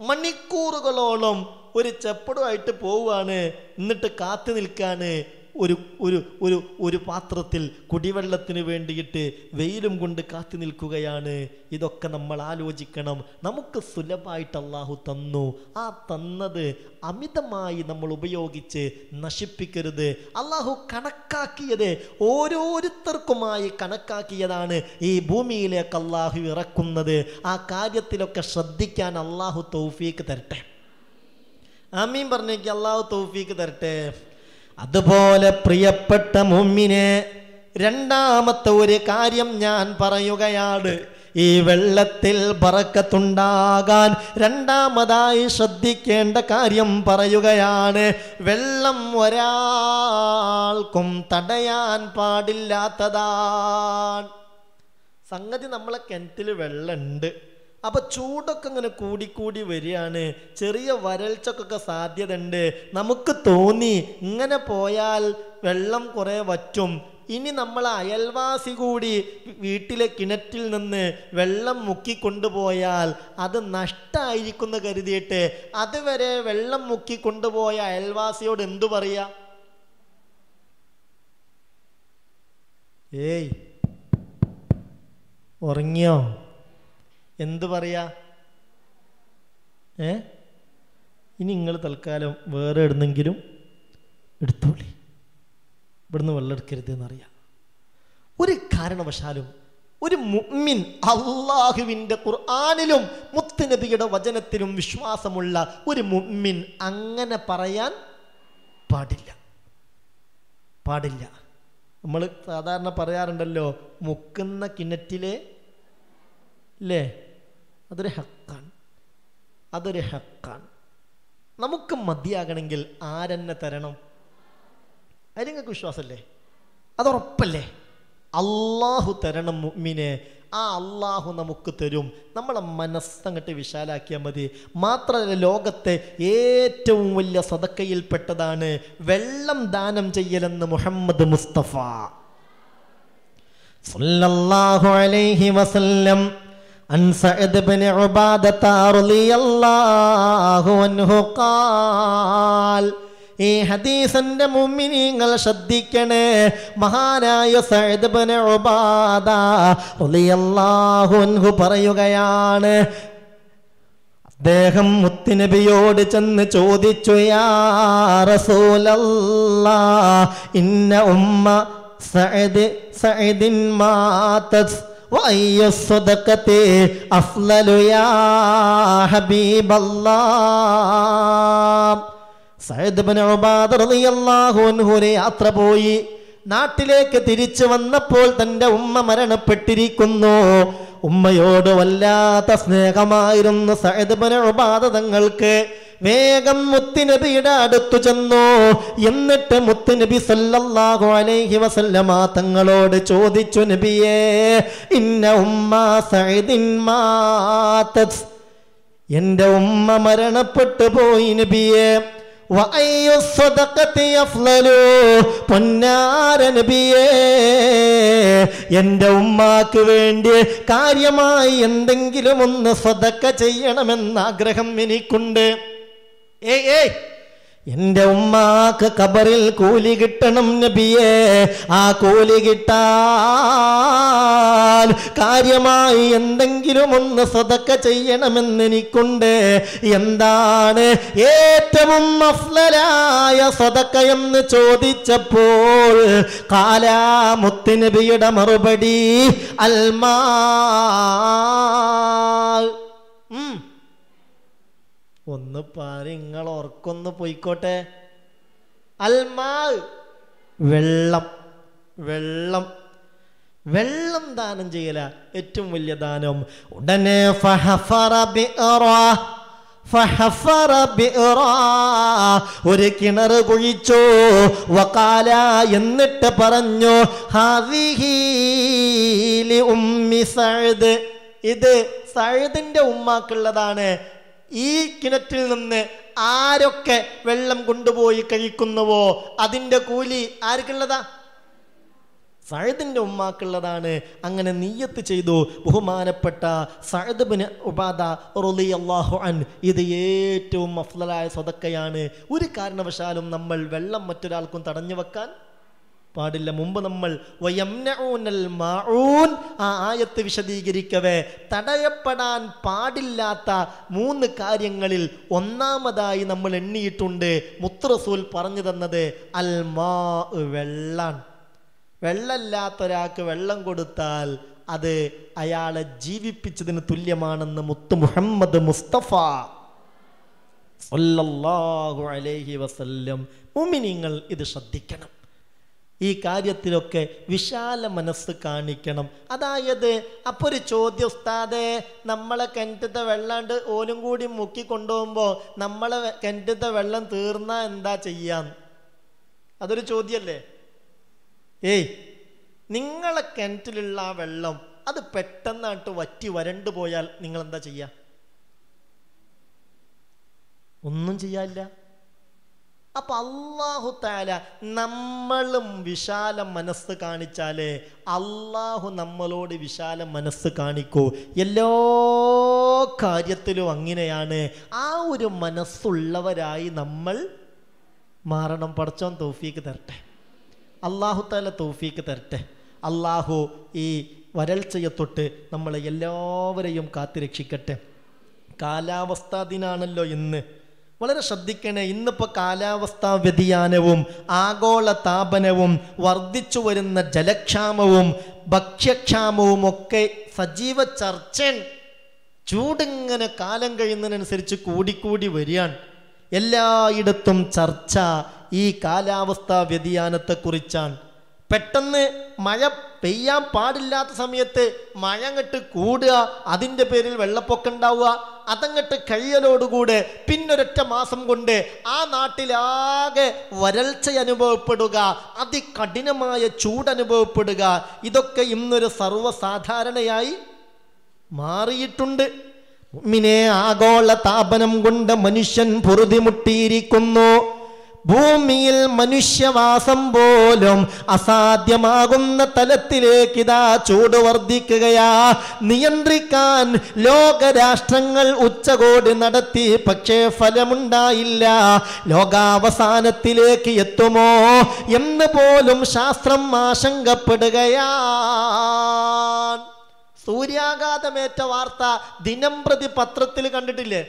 മണിക്കൂറുകളോളം ഒരു ചെപ്പടുമായിട്ട് പോവുകയാണ് എന്നിട്ട് കാത്തു നിൽക്കാണ്. ഒരു ഒരു ഒരു ഒരു പാത്രത്തിൽ കുടിവെള്ളത്തിന് വേണ്ടിയിട്ട് വെയിലും കൊണ്ട് കാത്തു നിൽക്കുകയാണ്. ഇതൊക്കെ നമ്മൾ ആലോചിക്കണം. നമുക്ക് സുലഭമായിട്ട് അള്ളാഹു തന്നു. ആ തന്നത് അമിതമായി നമ്മൾ ഉപയോഗിച്ച് നശിപ്പിക്കരുത്. അള്ളാഹു കണക്കാക്കിയത് ഓരോരുത്തർക്കുമായി കണക്കാക്കിയതാണ് ഈ ഭൂമിയിലേക്ക് അള്ളാഹു ഇറക്കുന്നത്. ആ കാര്യത്തിലൊക്കെ ശ്രദ്ധിക്കാൻ അള്ളാഹു തൗഫീക്ക് തരട്ടെ. ആമീൻ പറഞ്ഞേക്ക് അള്ളാഹു തൗഫീക്ക് തരട്ടെ. അതുപോലെ പ്രിയപ്പെട്ട മുമ്മിനെ രണ്ടാമത്തെ ഒരു കാര്യം ഞാൻ പറയുകയാണ്. ഈ വെള്ളത്തിൽ പറക്കത്തുണ്ടാകാൻ രണ്ടാമതായി ശ്രദ്ധിക്കേണ്ട കാര്യം പറയുകയാണ്. വെള്ളം ഒരാൾക്കും തടയാൻ പാടില്ലാത്തതാണ്. സംഗതി നമ്മളെ കിണറ്റിൽ വെള്ളമുണ്ട് അപ്പൊ ചൂടൊക്കെ ഇങ്ങനെ കൂടിക്കൂടി വരികയാണ്. ചെറിയ വരൾച്ചക്കൊക്കെ സാധ്യത ഉണ്ട് നമുക്ക് തോന്നി ഇങ്ങനെ പോയാൽ വെള്ളം കുറേ വറ്റും. ഇനി നമ്മൾ അയൽവാസി കൂടി വീട്ടിലെ കിണറ്റിൽ നിന്ന് വെള്ളം മുക്കി കൊണ്ടുപോയാൽ അത് നഷ്ടമായിരിക്കുന്നു കരുതിയിട്ട് അതുവരെ വെള്ളം മുക്കി കൊണ്ടുപോയ അയൽവാസിയോട് എന്തു പറയാ? ഏയ്. ഉറങ്ങിയോ? എന്ത് പറയാ? ഏ? ഇനി നിങ്ങൾ തൽക്കാലം വേറെ എവിടുന്നെങ്കിലും എടുത്തോളി. ഇവിടുന്ന് വെള്ളം എടുക്കരുത് എന്നറിയാം ഒരു കാരണവശാലും ഒരു മുഅ്മിൻ അള്ളാഹുവിന്റെ ഖുർആാനിലും മുത്തുനബിയുടെ വചനത്തിലും വിശ്വാസമുള്ള ഒരു മുഅ്മിൻ അങ്ങനെ പറയാൻ പാടില്ല. പാടില്ല. നമ്മൾ സാധാരണ പറയാറുണ്ടല്ലോ മുക്കുന്ന കിണറ്റിലെ അല്ലേ അതൊരു ഹക്കാണ്. അതൊരു ഹക്കാണ്. നമുക്ക് മതിയാകണമെങ്കിൽ ആരെന്നെ തരണം? അതിന് നിങ്ങൾക്ക് വിശ്വാസമല്ലേ? അതുറപ്പല്ലേ? അള്ളാഹു തരണം മുഅ്മിനെ ആ അള്ളാഹു നമുക്ക് തരും. നമ്മളെ മനസ്സങ്ങട്ട് വിശാലാക്കിയാൽ മതി. മാത്രമല്ല ലോകത്തെ ഏറ്റവും വലിയ സദക്കയിൽപ്പെട്ടതാണ് വെള്ളം ദാനം ചെയ്യലെന്ന് മുഹമ്മദ് മുസ്തഫ. സല്ലല്ലാഹു അലൈഹി വസല്ലം. عن سعد بن عبادة رضي الله عنه قال ഈ ഹദീസിന്റെ മുമ്മിനിങ്ങൾ ശ്രദ്ധിക്കണേ മഹാനായ സഅദ് ബിൻ ഉബാദ റളിയല്ലാഹു അൻഹു പറയുകയാണ് അദ്ദേഹം മുത്തുനബിയോട് ചെന്ന് ചോദിച്ചു യാ റസൂലല്ലാ ഇന്ന ഉമ്മ സഅദ് സഅദിൻ മാതത് യാത്ര പോയി. നാട്ടിലേക്ക് തിരിച്ചു വന്നപ്പോൾ തന്റെ ഉമ്മ മരണപ്പെട്ടിരിക്കുന്നു. ഉമ്മയോട് വല്ലാത്ത സ്നേഹമായിരുന്നു സഹദ് ബന തങ്ങൾക്ക്. വേഗം മുത്തുനബിയുടെ അടുത്തു ചെന്നു. എന്നിട്ട് മുത്തുനബി സല്ലല്ലാഹു അലൈഹി വസല്ലമ തങ്ങളോട് ചോദിച്ചു നബിയേ ഇന്ന ഉമ്മ സൈദിൻ മാതത് എന്റെ ഉമ്മ മരണപ്പെട്ടു പോയി നബിയേ. എന്റെ ഉമ്മാക്ക് വേണ്ടി കാര്യമായി എന്തെങ്കിലും ഒന്ന് സ്വതക്ക ചെയ്യണമെന്ന ആഗ്രഹം എനിക്കുണ്ട്. ഏയ് എന്റെ ഉമ്മാക്ക് കബറിൽ കൂലി കിട്ടണം നബിയേ. ആ കൂലി കിട്ടാൻ കാര്യമായി എന്തെങ്കിലും ഒന്ന് സ്വതക്ക ചെയ്യണമെന്ന് എനിക്കുണ്ട് എന്താണ് ഏറ്റവും അഫ്ലരായ സ്വതക്ക എന്ന് ചോദിച്ചപ്പോൾ കാലാമുത്ത് നബിയുടെ മറുപടി അൽമാ ഒന്ന് പാരി നിങ്ങൾ ഓർക്കൊന്ന് പോയിക്കോട്ടെ. അൽമാ വെള്ളം. വെള്ളം. വെള്ളം ദാനം ചെയ്യല. ഏറ്റവും വലിയ ദാനം. ഉടനെ. ഒരു കിണർ കുഴിച്ചു. വകാല എന്നിട്ട് പറഞ്ഞു ഹാദിഹി ഉമ്മി സഴുത് ഇത് സഅദിന്റെ ഉമ്മാക്കുള്ളതാണ്. ഈ കിണറ്റിൽ നിന്ന് ആരൊക്കെ വെള്ളം കൊണ്ടുപോയി കഴിക്കുന്നുവോ? അതിന്റെ കൂലി ആർക്കുള്ളതാ? സഴദിന്റെ ഉമ്മാക്കുള്ളതാണ്. അങ്ങനെ നീയത്ത് ചെയ്തു. ബഹുമാനപ്പെട്ട സഴദ് ഉപാധ റൊലി അള്ളാഹു അൻ ഇത് ഏറ്റവും അഫ്ലലായ സ്വതക്കയാണ്. ഒരു കാരണവശാലും നമ്മൾ വെള്ളം മറ്റൊരാൾക്കും തടഞ്ഞു വെക്കാൻ പാടില്ല. മുമ്പ് നമ്മൾ ആ ആയത്ത് വിശദീകരിക്കവേ. തടയപ്പെടാൻ പാടില്ലാത്ത മൂന്ന് കാര്യങ്ങളിൽ ഒന്നാമതായി നമ്മൾ എണ്ണിയിട്ടുണ്ട്. മുത്രസൂൽ പറഞ്ഞു തന്നത് അൽ മാ വെള്ളാൻ വെള്ളമില്ലാത്ത ഒരാൾക്ക് വെള്ളം കൊടുത്താൽ അത് അയാളെ ജീവിപ്പിച്ചതിന് തുല്യമാണെന്ന് മുത്ത് മുഹമ്മദ് മുസ്തഫ അലൈഹി വസല്ലം മുമിനിങ്ങൾ ഇത് ശ്രദ്ധിക്കണം. ഈ കാര്യത്തിലൊക്കെ വിശാല മനസ്സ് കാണിക്കണം. അതായത് അപ്പോൾ ഒരു ചോദ്യം ഉസ്താദെ നമ്മളെ കിണറ്റത്തെ വെള്ളാണ്ട് ഓലും കൂടി മുക്കി കൊണ്ടുപോകുമ്പോൾ നമ്മളെ കിണറ്റത്തെ വെള്ളം തീർന്നാൽ എന്താ ചെയ്യാൻ അതൊരു ചോദ്യമല്ലേ? ഏയ് നിങ്ങളെ കിണറ്റിലുള്ള ആ വെള്ളം അത് പെട്ടെന്നായിട്ട് വറ്റി വരണ്ടു പോയാൽ നിങ്ങൾ എന്താ ചെയ്യുക ഒന്നും ചെയ്യാനില്ല. അപ്പൊ അള്ളാഹു താല നമ്മളും വിശാല മനസ്സ് കാണിച്ചാലേ അള്ളാഹു നമ്മളോട് വിശാല മനസ്സ് കാണിക്കൂ. എല്ലാ കാര്യത്തിലും അങ്ങനെയാണ്. ആ ഒരു മനസ്സുള്ളവരായി നമ്മൾ മാറണം. പടച്ചോൻ തൗഫീക്ക് തരട്ടെ. അള്ളാഹു താല തൗഫീക്ക് തരട്ടെ. അള്ളാഹു ഈ വരൾച്ചയെ തൊട്ട് നമ്മളെ എല്ലാവരെയും കാത്തുരക്ഷിക്കട്ടെ. കാലാവസ്ഥാ ദിനാണല്ലോ ഇന്ന്. വളരെ ശ്രദ്ധിക്കണേ ഇന്നിപ്പോൾ കാലാവസ്ഥാ വ്യതിയാനവും ആഗോള താപനവും വർദ്ധിച്ചു വരുന്ന ജലക്ഷാമവും ഭക്ഷ്യക്ഷാമവും ഒക്കെ സജീവ ചർച്ച ചൂടിങ്ങനെ കാലം കഴിയുന്നതിനനുസരിച്ച് കൂടിക്കൂടി വരികയാണ്. എല്ലായിടത്തും ചർച്ച ഈ കാലാവസ്ഥാ വ്യതിയാനത്തെക്കുറിച്ചാണ്. പെട്ടെന്ന് മഴ പെയ്യാൻ പാടില്ലാത്ത സമയത്ത് മഴ അങ്ങട്ട് കൂടുക അതിന്റെ പേരിൽ വെള്ളപ്പൊക്കം ഉണ്ടാവുക അതങ്ങട്ട് കഴിയലോടുകൂടെ പിന്നൊരൊറ്റ മാസം കൊണ്ട് ആ നാട്ടിലാകെ വരൾച്ച അനുഭവപ്പെടുക അതികഠിനമായ ചൂടനുഭവപ്പെടുക. ഇതൊക്കെ ഇന്നൊരു സർവസാധാരണയായി മാറിയിട്ടുണ്ട്. മിനെ ആഗോള താപനം കൊണ്ട് മനുഷ്യൻ പൊറുതിമുട്ടിയിരിക്കുന്നു. ഭൂമിയിൽ മനുഷ്യവാസം പോലും അസാധ്യമാകുന്ന തലത്തിലേക്ക് ഇതാ ചൂട് വർദ്ധിക്കുകയാ. നിയന്ത്രിക്കാൻ ലോകരാഷ്ട്രങ്ങൾ ഉച്ചകോടി നടത്തി പക്ഷേ ഫലമുണ്ടായില്ല. ലോകാവസാനത്തിലേക്ക് എത്തുമോ എന്ന് പോലും ശാസ്ത്രം ആശങ്കപ്പെടുകയാ. സൂര്യാഘാതമേറ്റ വാർത്ത ദിനം പ്രതി പത്രത്തിൽ കണ്ടിട്ടില്ലേ?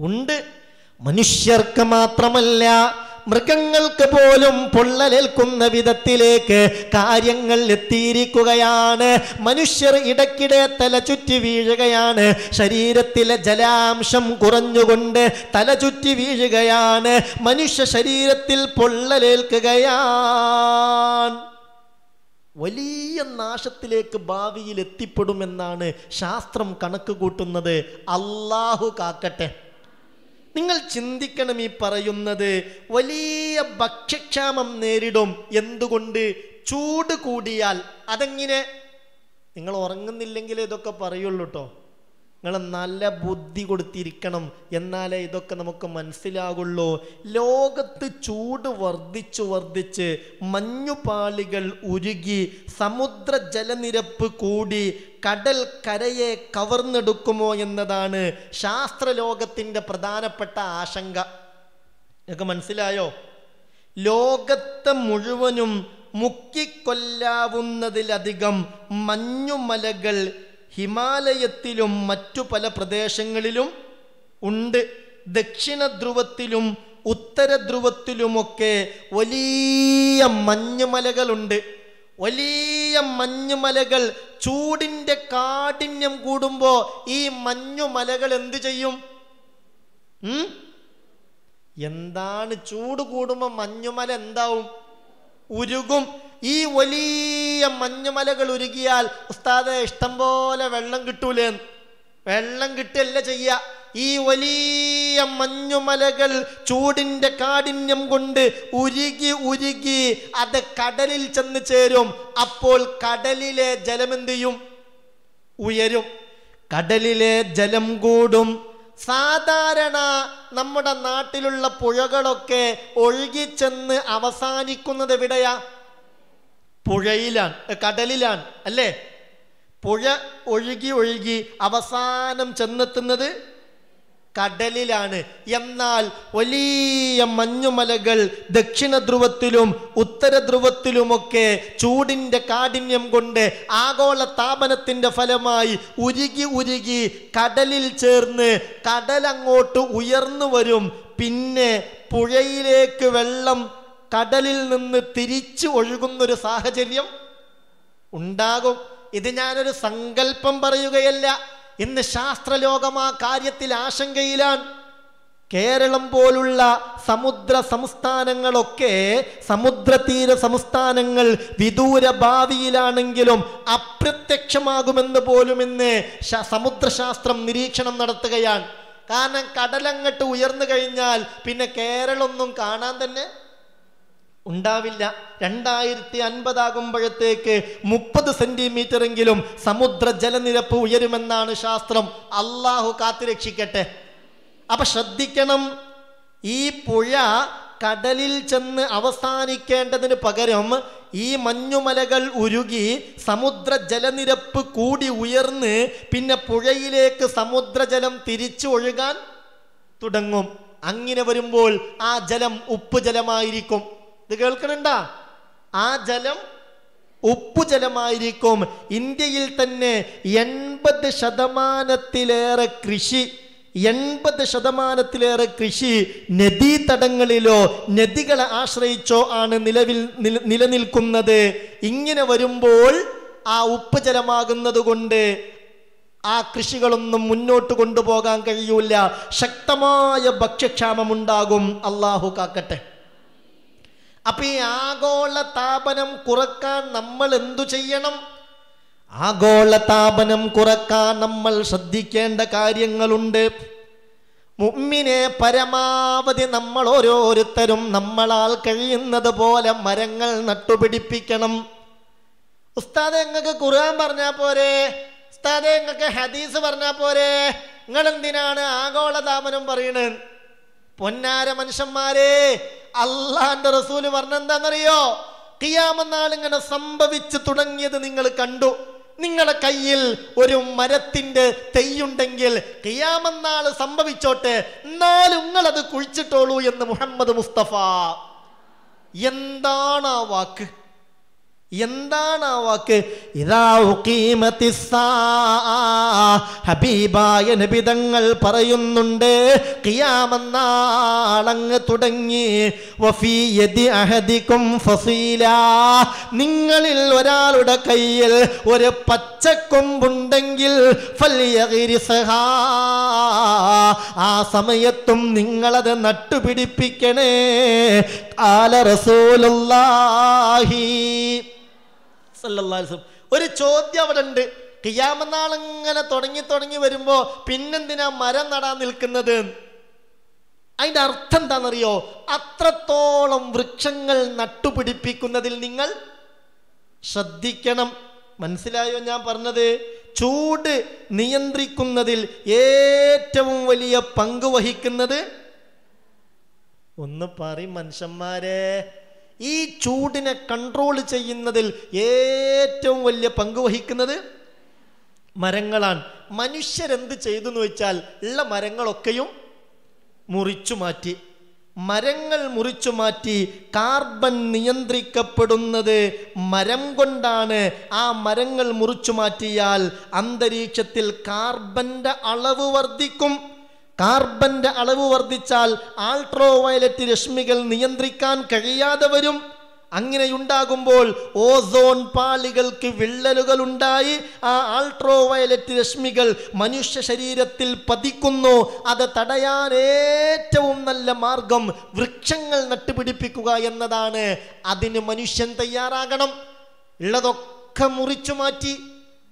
ഉണ്ട്. മനുഷ്യർക്ക് മാത്രമല്ല മൃഗങ്ങൾക്ക് പോലും പൊള്ളലേൽക്കുന്ന വിധത്തിലേക്ക് കാര്യങ്ങൾ എത്തിയിരിക്കുകയാണ്. മനുഷ്യർ ഇടയ്ക്കിടെ തല ചുറ്റി വീഴുകയാണ്. ശരീരത്തിലെ ജലാംശം കുറഞ്ഞുകൊണ്ട് തല ചുറ്റി വീഴുകയാണ്. മനുഷ്യ ശരീരത്തിൽ പൊള്ളലേൽക്കുകയാണ്. വലിയ നാശത്തിലേക്ക് ഭാവിയിൽ എത്തിപ്പെടുമെന്നാണ് ശാസ്ത്രം കണക്ക് കൂട്ടുന്നത്. അള്ളാഹു കാക്കട്ടെ. നിങ്ങൾ ചിന്തിക്കണം ഈ പറയുന്നത് വലിയ ഭക്ഷ്യക്ഷാമം നേരിടും. എന്തുകൊണ്ട്? ചൂട് കൂടിയാൽ. അതെങ്ങനെ? നിങ്ങൾ ഉറങ്ങുന്നില്ലെങ്കിൽ ഇതൊക്കെ പറയുള്ളൂ കേട്ടോ നിങ്ങൾ നല്ല ബുദ്ധി കൊടുത്തിരിക്കണം. എന്നാലേ ഇതൊക്കെ നമുക്ക് മനസ്സിലാകുള്ളൂ. ലോകത്ത് ചൂട് വർദ്ധിച്ചു വർദ്ധിച്ച് മഞ്ഞുപാളികൾ ഉരുകി സമുദ്ര ജലനിരപ്പ് കൂടി കടൽ കരയെ കവർന്നെടുക്കുമോ എന്നതാണ് ശാസ്ത്രലോകത്തിന്റെ പ്രധാനപ്പെട്ട ആശങ്ക. നിങ്ങൾക്ക് മനസ്സിലായോ? ലോകത്തെ മുഴുവനും മുക്കിക്കൊല്ലാവുന്നതിലധികം മഞ്ഞുമലകൾ ഹിമാലയത്തിലും മറ്റു പല പ്രദേശങ്ങളിലും ഉണ്ട്. ദക്ഷിണ ധ്രുവത്തിലും ഉത്തര ധ്രുവത്തിലുമൊക്കെ വലിയ മഞ്ഞുമലകളുണ്ട്. വലിയ മഞ്ഞുമലകൾ ചൂടിന്റെ കാഠിന്യം കൂടുമ്പോൾ ഈ മഞ്ഞുമലകൾ എന്തു ചെയ്യും? എന്താണ് ചൂട് കൂടുമ്പോൾ മഞ്ഞുമല എന്താവും? ഉരുകും. ഈ വലിയ മഞ്ഞുമലകൾ ഉരുകിയാൽ ഉസ്താദെ ഇഷ്ടം പോലെ വെള്ളം കിട്ടൂലേ വെള്ളം കിട്ടല്ല ചെയ്യ. ഈ വലിയ മഞ്ഞുമലകൾ ചൂടിന്റെ കാഠിന്യം കൊണ്ട് ഉരുകി ഉരുകി അത് കടലിൽ ചെന്ന് ചേരും. അപ്പോൾ കടലിലെ ജലം എന്ത് ചെയ്യും? ഉയരും. കടലിലെ ജലം കൂടും. സാധാരണ നമ്മുടെ നാട്ടിലുള്ള പുഴകളൊക്കെ ഒഴുകിച്ചെന്ന് അവസാനിക്കുന്നത് എവിടെയാ? പുഴയിലാണ് കടലിലാണ് അല്ലേ? പുഴ ഒഴുകി ഒഴുകി അവസാനം ചെന്നെത്തുന്നത് കടലിലാണ്. എന്നാൽ വലിയ മഞ്ഞുമലകൾ ദക്ഷിണ ധ്രുവത്തിലും ഉത്തര ധ്രുവത്തിലുമൊക്കെ ചൂടിന്റെ കാഠിന്യം കൊണ്ട് ആഗോള താപനത്തിന്റെ ഫലമായി ഉരുകി ഉരുകി കടലിൽ ചേർന്ന് കടലങ്ങോട്ട് ഉയർന്നു വരും. പിന്നെ പുഴയിലേക്ക് വെള്ളം കടലിൽ നിന്ന് തിരിച്ചു ഒഴുകുന്നൊരു സാഹചര്യം ഉണ്ടാകും. ഇത് ഞാനൊരു സങ്കല്പം പറയുകയല്ല. ഇന്ന് ശാസ്ത്രലോകം ആ കാര്യത്തിൽ ആശങ്കയിലാണ്. കേരളം പോലുള്ള സമുദ്ര സംസ്ഥാനങ്ങളൊക്കെ സമുദ്രതീര സംസ്ഥാനങ്ങൾ വിദൂര ഭാവിയിലാണെങ്കിലും അപ്രത്യക്ഷമാകുമെന്ന് പോലും ഇന്ന് സമുദ്രശാസ്ത്രം നിരീക്ഷണം നടത്തുകയാണ്. കാരണം കടലങ്ങട്ട് ഉയർന്നു കഴിഞ്ഞാൽ പിന്നെ കേരളമൊന്നും കാണാൻ തന്നെ ഉണ്ടാവില്ല. രണ്ടായിരത്തി അൻപതാകുമ്പോഴത്തേക്ക് മുപ്പത് സെന്റിമീറ്റർ എങ്കിലും സമുദ്ര ജലനിരപ്പ് ഉയരുമെന്നാണ് ശാസ്ത്രം. അള്ളാഹു കാത്തുരക്ഷിക്കട്ടെ. അപ്പൊ ശ്രദ്ധിക്കണം ഈ പുഴ കടലിൽ ചെന്ന് അവസാനിക്കേണ്ടതിന് പകരം ഈ മഞ്ഞുമലകൾ ഉരുകി സമുദ്ര ജലനിരപ്പ് കൂടി ഉയർന്ന് പിന്നെ പുഴയിലേക്ക് സമുദ്രജലം തിരിച്ചു ഒഴുകാൻ തുടങ്ങും. അങ്ങനെ വരുമ്പോൾ ആ ജലം ഉപ്പ് ജലമായിരിക്കും ഇത് കേൾക്കണണ്ട ആ ജലം ഉപ്പു ജലമായിരിക്കും. ഇന്ത്യയിൽ തന്നെ എൺപത് ശതമാനത്തിലേറെ കൃഷി എൺപത് ശതമാനത്തിലേറെ കൃഷി നദീതടങ്ങളിലോ നദികളെ ആശ്രയിച്ചോ ആണ് നിലവിൽ നിലനിൽക്കുന്നത്. ഇങ്ങനെ വരുമ്പോൾ ആ ഉപ്പ് ജലമാകുന്നത് കൊണ്ട് ആ കൃഷികളൊന്നും മുന്നോട്ട് കൊണ്ടുപോകാൻ കഴിയൂല. ശക്തമായ ഭക്ഷ്യക്ഷാമമുണ്ടാകും. അള്ളാഹു കാക്കട്ടെ. അപ്പൊ ഈ ആഗോള താപനം കുറയ്ക്കാൻ നമ്മൾ എന്തു ചെയ്യണം? ആഗോള താപനം കുറയ്ക്കാൻ നമ്മൾ ശ്രദ്ധിക്കേണ്ട കാര്യങ്ങളുണ്ട്. മുമ്മിനെ പരമാവധി നമ്മൾ ഓരോരുത്തരും നമ്മളാൽ കഴിയുന്നത് പോലെ മരങ്ങൾ നട്ടുപിടിപ്പിക്കണം. ഉസ്താദ് നിങ്ങൾക്ക് ഖുർആൻ പറഞ്ഞാൽ പോരെ? ഉസ്താദെ നിങ്ങൾക്ക് ഹദീസ് പറഞ്ഞാൽ പോരെ? നിങ്ങൾ എന്തിനാണ് ആഗോളതാപനം പറയണത് പൊന്നാര മനുഷ്യന്മാരെ അള്ളാന്റെ റസൂൽ പറഞ്ഞെന്താണെന്നറിയോ എന്താണെന്നറിയോ? ഇങ്ങനെ സംഭവിച്ചു തുടങ്ങിയത് നിങ്ങൾ കണ്ടു. നിങ്ങളുടെ കയ്യിൽ ഒരു മരത്തിന്റെ തെയ്യുണ്ടെങ്കിൽ കിയാമന്നാൾ സംഭവിച്ചോട്ടെ എന്നാലും അത് കുഴിച്ചിട്ടോളൂ എന്ന് മുഹമ്മദ് മുസ്തഫ. എന്താണ് ആ വാക്ക്? എന്താണ് ആ വാക്ക്. ഹബീബായ നബിതങ്ങൾ പറയുന്നുണ്ട് കിയാമെന്നാളങ്ങ് തുടങ്ങി ഫസീല നിങ്ങളിൽ ഒരാളുടെ കയ്യിൽ ഒരു പച്ചക്കൊമ്പുണ്ടെങ്കിൽ. ആ സമയത്തും നിങ്ങളത് നട്ടുപിടിപ്പിക്കണേ കാല റസൂലുള്ളാഹി വസല്ലം. ഒരു ചോദ്യം അവിടെ ഉണ്ട് കിയാമനാളിങ്ങനെ തുടങ്ങി തുടങ്ങി വരുമ്പോ പിന്നെന്തിനാ മരം നടാൻ നിൽക്കുന്നത്? അതിന്റെ അർത്ഥം എന്താണെന്നറിയോ? അത്രത്തോളം വൃക്ഷങ്ങൾ നട്ടുപിടിപ്പിക്കുന്നതിൽ നിങ്ങൾ ശ്രദ്ധിക്കണം. മനസ്സിലായോ ഞാൻ പറഞ്ഞത്? ചൂട് നിയന്ത്രിക്കുന്നതിൽ ഏറ്റവും വലിയ പങ്ക് വഹിക്കുന്നത്? ഒന്ന് പറയും മനുഷ്യന്മാരെ ഈ ചൂടിനെ കൺട്രോൾ ചെയ്യുന്നതിൽ ഏറ്റവും വലിയ പങ്ക് വഹിക്കുന്നത് മരങ്ങളാണ്. മനുഷ്യരെന്ത് ചെയ്തു എന്ന് വെച്ചാൽ ഉള്ള മരങ്ങളൊക്കെയും മുറിച്ചു മാറ്റി. മരങ്ങൾ മുറിച്ചു മാറ്റി കാർബൺ നിയന്ത്രിക്കപ്പെടുന്നത് മരം കൊണ്ടാണ്. ആ മരങ്ങൾ മുറിച്ചു മാറ്റിയാൽ അന്തരീക്ഷത്തിൽ കാർബന്റെ അളവ് വർദ്ധിക്കും. കാർബന്റെ അളവ് വർദ്ധിച്ചാൽ ആൾട്രോ വയലറ്റ് രശ്മികൾ നിയന്ത്രിക്കാൻ കഴിയാതെ വരും. അങ്ങനെയുണ്ടാകുമ്പോൾ ഓസോൺ പാളികൾക്ക് വിള്ളലുകൾ ഉണ്ടായി ആ ആൾട്രോ വയലറ്റ് രശ്മികൾ മനുഷ്യ ശരീരത്തിൽ പതിക്കുന്നു. അത് തടയാൻ ഏറ്റവും നല്ല മാർഗം വൃക്ഷങ്ങൾ നട്ടുപിടിപ്പിക്കുക എന്നതാണ്. അതിന് മനുഷ്യൻ തയ്യാറാകണം. ഉള്ളതൊക്കെ മുറിച്ചു മാറ്റി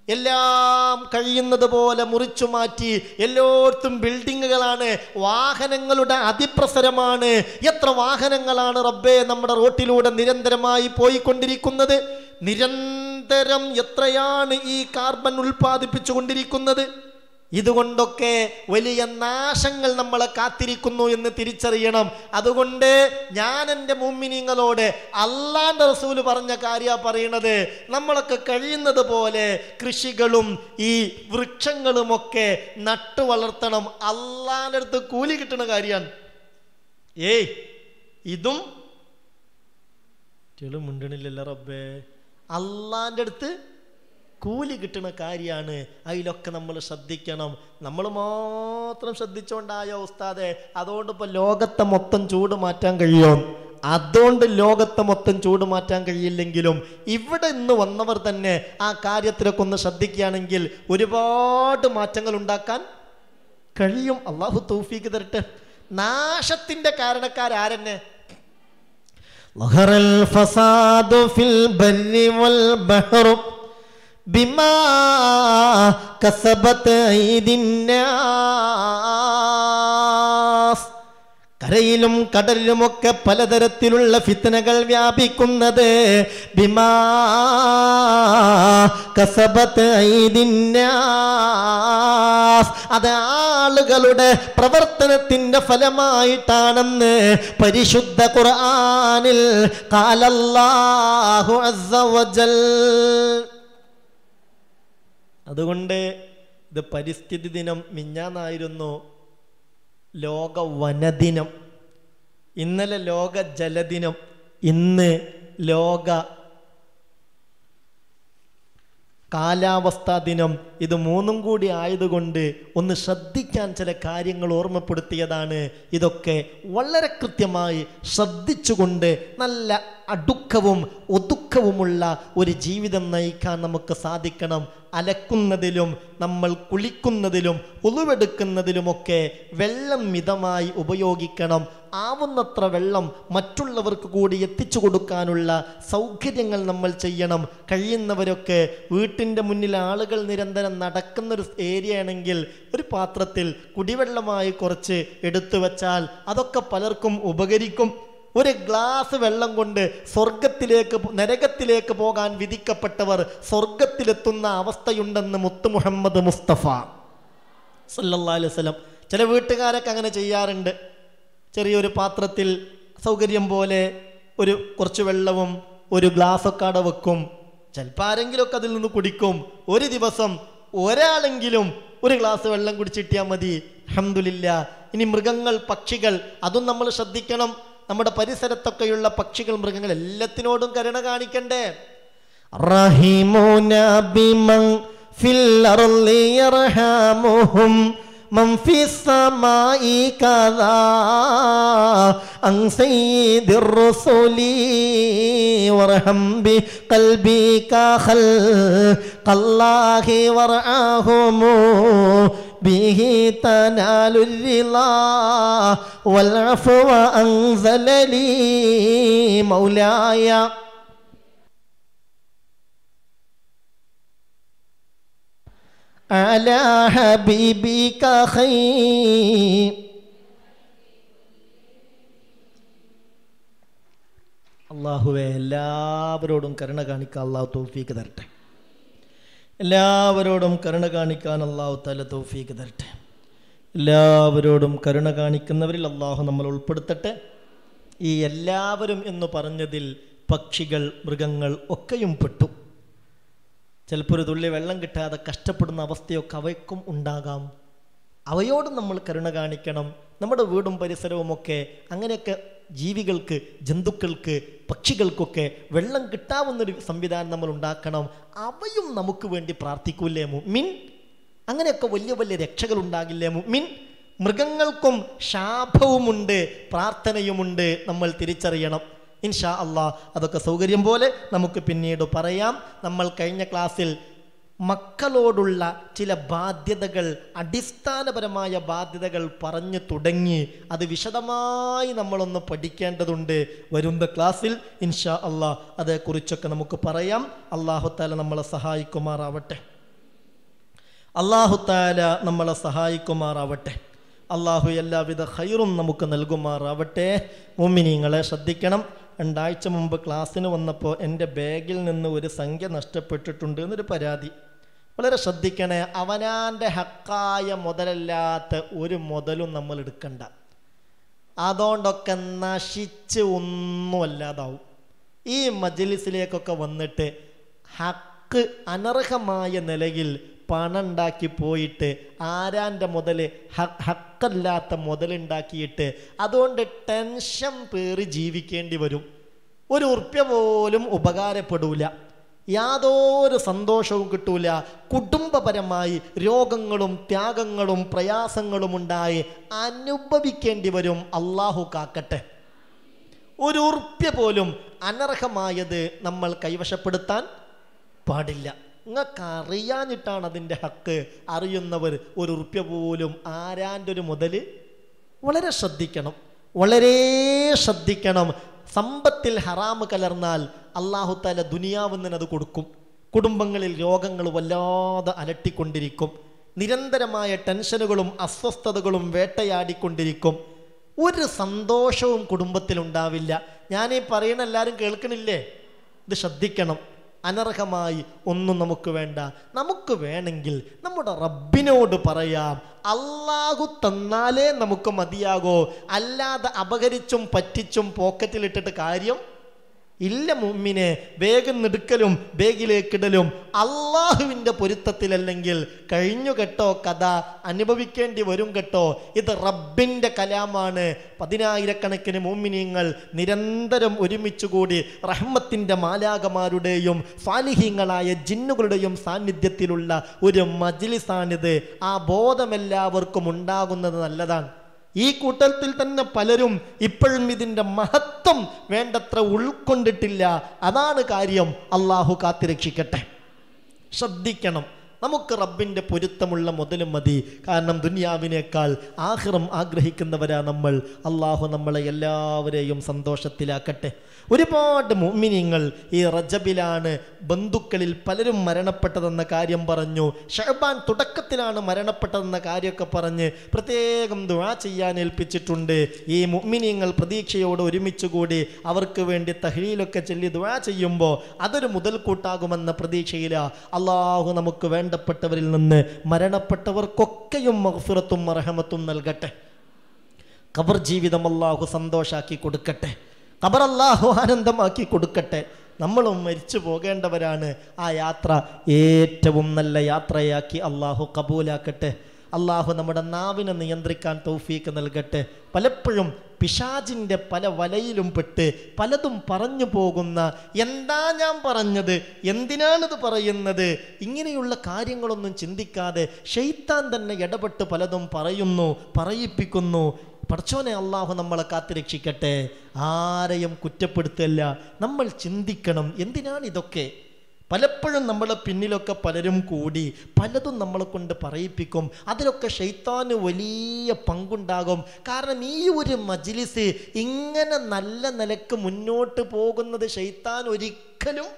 എല്ലാം കഴിയുന്നത് പോലെ മുറിച്ചു മാറ്റി എല്ലായിടത്തും ബിൽഡിങ്ങുകളാണ് വാഹനങ്ങളുടെ അതിപ്രസരമാണ്. എത്ര വാഹനങ്ങളാണ് റബ്ബെ നമ്മുടെ റോട്ടിലൂടെ നിരന്തരമായി പോയിക്കൊണ്ടിരിക്കുന്നത്? നിരന്തരം എത്രയാണ് ഈ കാർബൺ ഉൽപ്പാദിപ്പിച്ചു കൊണ്ടിരിക്കുന്നത് ഇതുകൊണ്ടൊക്കെ വലിയ നാശങ്ങൾ നമ്മളെ കാത്തിരിക്കുന്നു എന്ന് തിരിച്ചറിയണം. അതുകൊണ്ട് ഞാൻ എന്റെ മുമ്മിനിങ്ങളോട് അല്ലാണ്ട് റസൂൽ പറഞ്ഞ കാര്യ പറയണത്. നമ്മളൊക്കെ കഴിയുന്നത് പോലെ കൃഷികളും ഈ വൃക്ഷങ്ങളുമൊക്കെ നട്ടു വളർത്തണം. അല്ലാന്റെ അടുത്ത് കൂലി കിട്ടുന്ന കാര്യമാണ്. ഏയ് ഇതും ചെളു മുണ്ടണില്ലല്ലോ റബ്ബേ. അല്ലാന്റെ അടുത്ത് കൂലി കിട്ടുന്ന കാര്യമാണ് അതിലൊക്കെ നമ്മൾ ശ്രദ്ധിക്കണം നമ്മൾ മാത്രം ശ്രദ്ധിച്ചുകൊണ്ടായോ ഉസ്താദെ അതുകൊണ്ട് ഇപ്പൊ ലോകത്തെ മൊത്തം ചൂട് മാറ്റാൻ കഴിയും അതുകൊണ്ട് ലോകത്തെ മൊത്തം ചൂട് മാറ്റാൻ കഴിയില്ലെങ്കിലും ഇവിടെ ഇന്ന് വന്നവർ തന്നെ ആ കാര്യത്തിലൊക്കെ ഒന്ന് ശ്രദ്ധിക്കുകയാണെങ്കിൽ ഒരുപാട് മാറ്റങ്ങൾ ഉണ്ടാക്കാൻ കഴിയും അള്ളാഹു തൗഫീക്ക് തരട്ടെ നാശത്തിന്റെ കാരണക്കാരാരെന്നെ ظهر الفساد في البر والبحر ബിമാ കസബത്ത് കരയിലും കടലിലുമൊക്കെ പലതരത്തിലുള്ള ഫിത്തനകൾ വ്യാപിക്കുന്നത് ബിമാ കസബത്ത് അത് ആളുകളുടെ പ്രവർത്തനത്തിന്റെ ഫലമായിട്ടാണെന്ന് പരിശുദ്ധ ഖുർആാനിൽ കാലല്ലാഹു അസവജൽ അതുകൊണ്ട് ഇത് പരിസ്ഥിതി ദിനം മിഞ്ഞാന്നായിരുന്നു ലോക വനദിനം ഇന്നലെ ലോക ജലദിനം ഇന്ന് ലോക കാലാവസ്ഥാ ദിനം. ഇത് മൂന്നും കൂടി ആയതുകൊണ്ട് ഒന്ന് ശ്രദ്ധിക്കാൻ ചില കാര്യങ്ങൾ ഓർമ്മപ്പെടുത്തിയതാണ്. ഇതൊക്കെ വളരെ കൃത്യമായി ശ്രദ്ധിച്ചുകൊണ്ട് നല്ല അടുക്കവും ഒതുക്കവുമുള്ള ഒരു ജീവിതം നയിക്കാൻ നമുക്ക് സാധിക്കണം. അലക്കുന്നതിലും നമ്മൾ കുളിക്കുന്നതിലും ഉളുവെടുക്കുന്നതിലുമൊക്കെ വെള്ളം മിതമായി ഉപയോഗിക്കണം. ആവുന്നത്ര വെള്ളം മറ്റുള്ളവർക്ക് കൂടി എത്തിച്ചു കൊടുക്കാനുള്ള സൗകര്യങ്ങൾ നമ്മൾ ചെയ്യണം. കഴിയുന്നവരൊക്കെ വീട്ടിന്റെ മുന്നിൽ ആളുകൾ നിരന്തരം നടക്കുന്നൊരു ഏരിയ ആണെങ്കിൽ ഒരു പാത്രത്തിൽ കുടിവെള്ളമായി കുറച്ച് എടുത്തു വച്ചാൽ അതൊക്കെ പലർക്കും ഉപകരിക്കും. ഒരു ഗ്ലാസ് വെള്ളം കൊണ്ട് സ്വർഗത്തിലേക്ക് നരകത്തിലേക്ക് പോകാൻ വിധിക്കപ്പെട്ടവർ സ്വർഗത്തിലെത്തുന്ന അവസ്ഥയുണ്ടെന്ന് മുത്തു മുഹമ്മദ് മുസ്തഫ. സല്ലല്ലാഹു അലൈഹി വസല്ലം. ചില വീട്ടുകാരൊക്കെ അങ്ങനെ ചെയ്യാറുണ്ട്. ചെറിയൊരു പാത്രത്തിൽ സൗകര്യം പോലെ ഒരു കുറച്ച് വെള്ളവും ഒരു ഗ്ലാസ്സൊക്കെ അട വെക്കും. ചിലപ്പോൾ ആരെങ്കിലുമൊക്കെ അതിൽ നിന്ന് കുടിക്കും. ഒരു ദിവസം ഒരാളെങ്കിലും ഒരു ഗ്ലാസ് വെള്ളം കുടിച്ചിട്ടിയാൽ മതി. അഹമ്മദില്ല ഇനി മൃഗങ്ങൾ പക്ഷികൾ അതും നമ്മൾ ശ്രദ്ധിക്കണം. നമ്മുടെ പരിസരത്തൊക്കെയുള്ള പക്ഷികൾ മൃഗങ്ങൾ എല്ലാത്തിനോടും കരുണ കാണിക്കണ്ടേ? റഹിമോ ഫിൽ من في السماء كذا عن سيد الرسل وارحم بقلبك خلق الله ورعاهم به تنال الرضا والعفو أنزل لي مولاي. على حبيبك خير അള്ളാഹുവെ എല്ലാവരോടും കരുണ കാണിക്കാൻ അള്ളാഹു തൗഫീക്ക് തരട്ടെ എല്ലാവരോടും കരുണ കാണിക്കാൻ അള്ളാഹു തല തൗഫീക്ക് തരട്ടെ എല്ലാവരോടും കരുണ കാണിക്കുന്നവരിൽ അള്ളാഹു നമ്മൾ ഉൾപ്പെടുത്തട്ടെ ഈ എല്ലാവരും എന്ന് പറഞ്ഞതിൽ പക്ഷികൾ മൃഗങ്ങൾ ഒക്കെയും പെട്ടു ചിലപ്പോൾ ഒരു തുള്ളി വെള്ളം കിട്ടാതെ കഷ്ടപ്പെടുന്ന അവസ്ഥയൊക്കെ അവയ്ക്കും ഉണ്ടാകാം. അവയോട് നമ്മൾ കരുണ കാണിക്കണം. നമ്മുടെ വീടും പരിസരവും പരിസരവുമൊക്കെ അങ്ങനെയൊക്കെ ജീവികൾക്ക് ജന്തുക്കൾക്ക് പക്ഷികൾക്കൊക്കെ വെള്ളം കിട്ടാവുന്നൊരു സംവിധാനം നമ്മൾ ഉണ്ടാക്കണം. അവയും നമുക്ക് വേണ്ടി പ്രാർത്ഥിക്കൂലേ മുമിൻ അങ്ങനെയൊക്കെ വലിയ വലിയ രക്ഷകൾ ഉണ്ടാകില്ലേ മുമിൻ മൃഗങ്ങൾക്കും ശാപവുമുണ്ട് പ്രാർത്ഥനയുമുണ്ട് നമ്മൾ തിരിച്ചറിയണം. ഇൻഷാ അള്ളാ അതൊക്കെ സൗകര്യം പോലെ നമുക്ക് പിന്നീട് പറയാം. നമ്മൾ കഴിഞ്ഞ ക്ലാസ്സിൽ മക്കളോടുള്ള ചില ബാധ്യതകൾ അടിസ്ഥാനപരമായ ബാധ്യതകൾ പറഞ്ഞു തുടങ്ങി. അത് വിശദമായി നമ്മളൊന്ന് പഠിക്കേണ്ടതുണ്ട്. വരുന്ന ക്ലാസ്സിൽ ഇൻഷാ അള്ളാ അതേക്കുറിച്ചൊക്കെ നമുക്ക് പറയാം. അള്ളാഹുത്താല നമ്മളെ സഹായിക്കുമാറാവട്ടെ. അള്ളാഹുത്താല നമ്മളെ സഹായിക്കുമാറാവട്ടെ. അള്ളാഹു എല്ലാവിധ ഹൈറും നമുക്ക് നൽകുമാറാവട്ടെ. മുമ്മിനിങ്ങളെ ശ്രദ്ധിക്കണം. രണ്ടാഴ്ച മുമ്പ് ക്ലാസ്സിന് വന്നപ്പോൾ എന്റെ ബാഗിൽ നിന്ന് ഒരു സംഖ്യ നഷ്ടപ്പെട്ടിട്ടുണ്ട് എന്നൊരു പരാതി. വളരെ ശ്രദ്ധിക്കണേ അവനാന്റെ ഹക്കായ മുതലല്ലാത്ത ഒരു മുതലും നമ്മൾ എടുക്കണ്ട. അതുകൊണ്ടൊക്കെ നശിച്ച് ഒന്നുമല്ലാതാവും ഈ മജ്ലിസിലേക്കൊക്കെ വന്നിട്ട് ഹക്ക് അനർഹമായ നിലയിൽ പണം ഉണ്ടാക്കി പോയിട്ട് ആരാന്റെ മുതൽ ഹക്കല്ലാത്ത മുതലുണ്ടാക്കിയിട്ട് അതുകൊണ്ട് ടെൻഷൻ പേറി ജീവിക്കേണ്ടി വരും. ഒരു ഉറുപ്പ്യ പോലും ഉപകാരപ്പെടൂല. യാതൊരു സന്തോഷവും കിട്ടൂല. കുടുംബപരമായി രോഗങ്ങളും ത്യാഗങ്ങളും പ്രയാസങ്ങളും ഉണ്ടായി അനുഭവിക്കേണ്ടി വരും. അള്ളാഹു കാക്കട്ടെ. ഒരു ഉറുപ്പ്യ പോലും അനർഹമായത് നമ്മൾ കൈവശപ്പെടുത്താൻ പാടില്ല. നിങ്ങൾക്ക് അറിയാഞ്ഞിട്ടാണ് അതിന്റെ ഹക്ക് അറിയുന്നവർ ഒരു ഉറുപ്യ പോലും ആരാന്റെ ഒരു മുതൽ വളരെ ശ്രദ്ധിക്കണം വളരെ ശ്രദ്ധിക്കണം. സമ്പത്തിൽ ഹറാമ് കലർന്നാൽ അള്ളാഹു ദുനിയാവുന്നതിനത് കൊടുക്കും. കുടുംബങ്ങളിൽ രോഗങ്ങൾ വല്ലാതെ അലട്ടിക്കൊണ്ടിരിക്കും. നിരന്തരമായ ടെൻഷനുകളും അസ്വസ്ഥതകളും വേട്ടയാടിക്കൊണ്ടിരിക്കും. ഒരു സന്തോഷവും കുടുംബത്തിലുണ്ടാവില്ല. ഞാനീ പറയണ എല്ലാവരും കേൾക്കണില്ലേ? ഇത് ശ്രദ്ധിക്കണം. അനർഹമായി ഒന്നും നമുക്ക് വേണ്ട. നമുക്ക് വേണമെങ്കിൽ നമ്മുടെ റബ്ബിനോട് പറയാം. അള്ളാഹു തന്നാലേ നമുക്ക് മതിയാകോ. അല്ലാതെ അപകരിച്ചും പറ്റിച്ചും പോക്കറ്റിലിട്ടിട്ട് കാര്യം ഇല്ല മുമ്മിനെ വേഗം നിടുക്കലും ബേഗിലേക്കിടലും അള്ളാഹുവിന്റെ പൊരുത്തത്തിലല്ലെങ്കിൽ കഴിഞ്ഞു കേട്ടോ കഥ അനുഭവിക്കേണ്ടി വരും കേട്ടോ. ഇത് റബ്ബിന്റെ കലാമാണ്. പതിനായിരക്കണക്കിന് മുമ്മിനിയങ്ങൾ നിരന്തരം ഒരുമിച്ചുകൂടി റഹ്മത്തിന്റെ മാലാകമാരുടെയും സാലിഹ്യങ്ങളായ ജിന്നുകളുടെയും സാന്നിധ്യത്തിലുള്ള ഒരു മജിലിസാണിത്. ആ ബോധമെല്ലാവർക്കും ഉണ്ടാകുന്നത് നല്ലതാണ്. ഈ കൂട്ടത്തിൽ തന്നെ പലരും ഇപ്പോഴും ഇതിന്റെ മഹത്വം വേണ്ടത്ര ഉൾക്കൊണ്ടിട്ടില്ല. അതാണ് കാര്യം. അള്ളാഹു കാത്തിരക്ഷിക്കട്ടെ. ശ്രദ്ധിക്കണം. നമുക്ക് റബ്ബിന്റെ പൊരുത്തമുള്ള മുതലും മതി. കാരണം ദുനിയാവിനേക്കാൾ ആഹ്റം ആഗ്രഹിക്കുന്നവരാ നമ്മൾ. അള്ളാഹു നമ്മളെ എല്ലാവരെയും സന്തോഷത്തിലാക്കട്ടെ. ഒരുപാട് മുഅ്മിനീങ്ങൾ ഈ റജബിലാണ് ബന്ധുക്കളിൽ പലരും മരണപ്പെട്ടതെന്ന കാര്യം പറഞ്ഞു. ഷഹബാൻ തുടക്കത്തിലാണ് മരണപ്പെട്ടതെന്ന കാര്യമൊക്കെ പറഞ്ഞ് പ്രത്യേകം ദുആ ചെയ്യാൻ ഏൽപ്പിച്ചിട്ടുണ്ട്. ഈ മുഅ്മിനീങ്ങൾ പ്രതീക്ഷയോട് ഒരുമിച്ചുകൂടി അവർക്ക് വേണ്ടി തഹ്ലീലൊക്കെ ചൊല്ലി ദുആ ചെയ്യുമ്പോൾ അതൊരു മുതൽക്കൂട്ടാകുമെന്ന പ്രതീക്ഷയില. അള്ളാഹു നമുക്ക് വേണ്ടപ്പെട്ടവരിൽ നിന്ന് മരണപ്പെട്ടവർക്കൊക്കെയും മഹഫിറത്തും മറഹമത്തും നൽകട്ടെ. ഖബർ ജീവിതം അള്ളാഹു സന്തോഷാക്കി കൊടുക്കട്ടെ. ഖബർ അള്ളാഹു ആനന്ദമാക്കി കൊടുക്കട്ടെ. നമ്മളും മരിച്ചു പോകേണ്ടവരാണ്. ആ യാത്ര ഏറ്റവും നല്ല യാത്രയാക്കി അള്ളാഹു കബൂലാക്കട്ടെ. അള്ളാഹു നമ്മുടെ നാവിനെ നിയന്ത്രിക്കാൻ തൗഫീക്ക് നൽകട്ടെ. പലപ്പോഴും പിശാജിന്റെ പല വലയിലും പെട്ട് പലതും പറഞ്ഞു പോകുന്ന എന്താ ഞാൻ പറഞ്ഞത്? എന്തിനാണിത് പറയുന്നത്? ഇങ്ങനെയുള്ള കാര്യങ്ങളൊന്നും ചിന്തിക്കാതെ ഷെയ്ത്താൻ തന്നെ ഇടപെട്ട് പലതും പറയുന്നു പറയിപ്പിക്കുന്നു. പഠിച്ചോനെ അള്ളാഹു നമ്മളെ കാത്തുരക്ഷിക്കട്ടെ. ആരെയും കുറ്റപ്പെടുത്തല്ല. നമ്മൾ ചിന്തിക്കണം എന്തിനാണ് ഇതൊക്കെ പലപ്പോഴും നമ്മളെ പിന്നിലൊക്കെ പലരും കൂടി പലതും നമ്മളെ കൊണ്ട് പറയിപ്പിക്കും. അതിലൊക്കെ ഷെയ്ത്താന് വലിയ പങ്കുണ്ടാകും. കാരണം ഈ ഒരു മജിലിസ് ഇങ്ങനെ നല്ല നിലയ്ക്ക് മുന്നോട്ട് പോകുന്നത് ഷെയ്ത്താൻ ഒരിക്കലും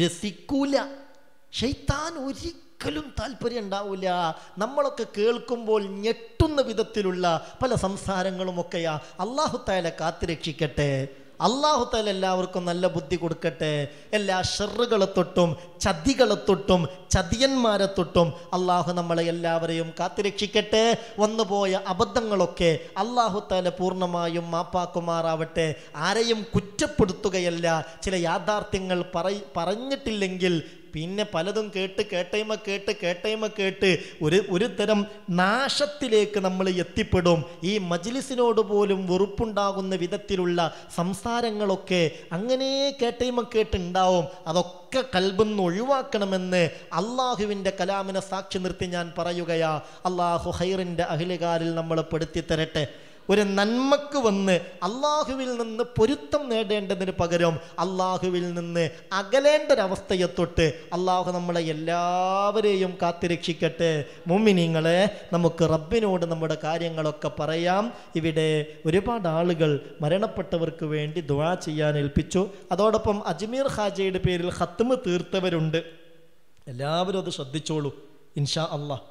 രസിക്കൂല. ഷെയ്ത്താൻ ഒരിക്കലും താല്പര്യം ഉണ്ടാവില്ല നമ്മളൊക്കെ കേൾക്കുമ്പോൾ ഞെട്ടുന്ന വിധത്തിലുള്ള പല സംസാരങ്ങളുമൊക്കെയാ അള്ളാഹു താല കാത്തുരക്ഷിക്കട്ടെ അള്ളാഹു താല എല്ലാവർക്കും നല്ല ബുദ്ധി കൊടുക്കട്ടെ. എല്ലാ ഷെറുകളെ തൊട്ടും ചതികളെ തൊട്ടും ചതിയന്മാരെ തൊട്ടും അള്ളാഹു നമ്മളെ എല്ലാവരെയും കാത്തുരക്ഷിക്കട്ടെ. വന്നുപോയ അബദ്ധങ്ങളൊക്കെ അള്ളാഹു താല പൂർണമായും മാപ്പാക്കുമാറാവട്ടെ. ആരെയും കുറ്റപ്പെടുത്തുകയല്ല. ചില യാഥാർത്ഥ്യങ്ങൾ പറ പറഞ്ഞിട്ടില്ലെങ്കിൽ പിന്നെ പലതും കേട്ട് കേട്ടയ്മ കേട്ട് കേട്ടയ്മ കേട്ട് ഒരു ഒരു തരം നാശത്തിലേക്ക് നമ്മൾ എത്തിപ്പെടും. ഈ മജ്ലിസിനോട് പോലും വെറുപ്പുണ്ടാകുന്ന വിധത്തിലുള്ള സംസാരങ്ങളൊക്കെ അങ്ങനെ കേട്ടയ്മ കേട്ടുണ്ടാവും. അതൊക്കെ കൽബെന്ന് ഒഴിവാക്കണമെന്ന് അള്ളാഹുവിന്റെ കലാമിനെ സാക്ഷി നിർത്തി ഞാൻ പറയുകയാ. അള്ളാഹു ഹൈറിന്റെ അഹിലുകാരിൽ നമ്മളെ പെടുത്തി തരട്ടെ ഒരു നന്മക്ക് വന്ന് അള്ളാഹുവിൽ നിന്ന് പൊരുത്തം നേടേണ്ടതിന് പകരം അള്ളാഹുവിൽ നിന്ന് അകലേണ്ട ഒരവസ്ഥയെ തൊട്ട് അള്ളാഹു നമ്മളെ എല്ലാവരെയും കാത്തിരക്ഷിക്കട്ടെ. മുമ്മിനിങ്ങളെ നമുക്ക് റബ്ബിനോട് നമ്മുടെ കാര്യങ്ങളൊക്കെ പറയാം. ഇവിടെ ഒരുപാട് ആളുകൾ മരണപ്പെട്ടവർക്ക് വേണ്ടി ദുവാ ചെയ്യാൻ ഏൽപ്പിച്ചു. അതോടൊപ്പം അജ്മീർ ഹാജയുടെ പേരിൽ ഹത്തുമ് തീർത്തവരുണ്ട്. എല്ലാവരും അത് ശ്രദ്ധിച്ചോളൂ. ഇൻഷാ അള്ളാഹ്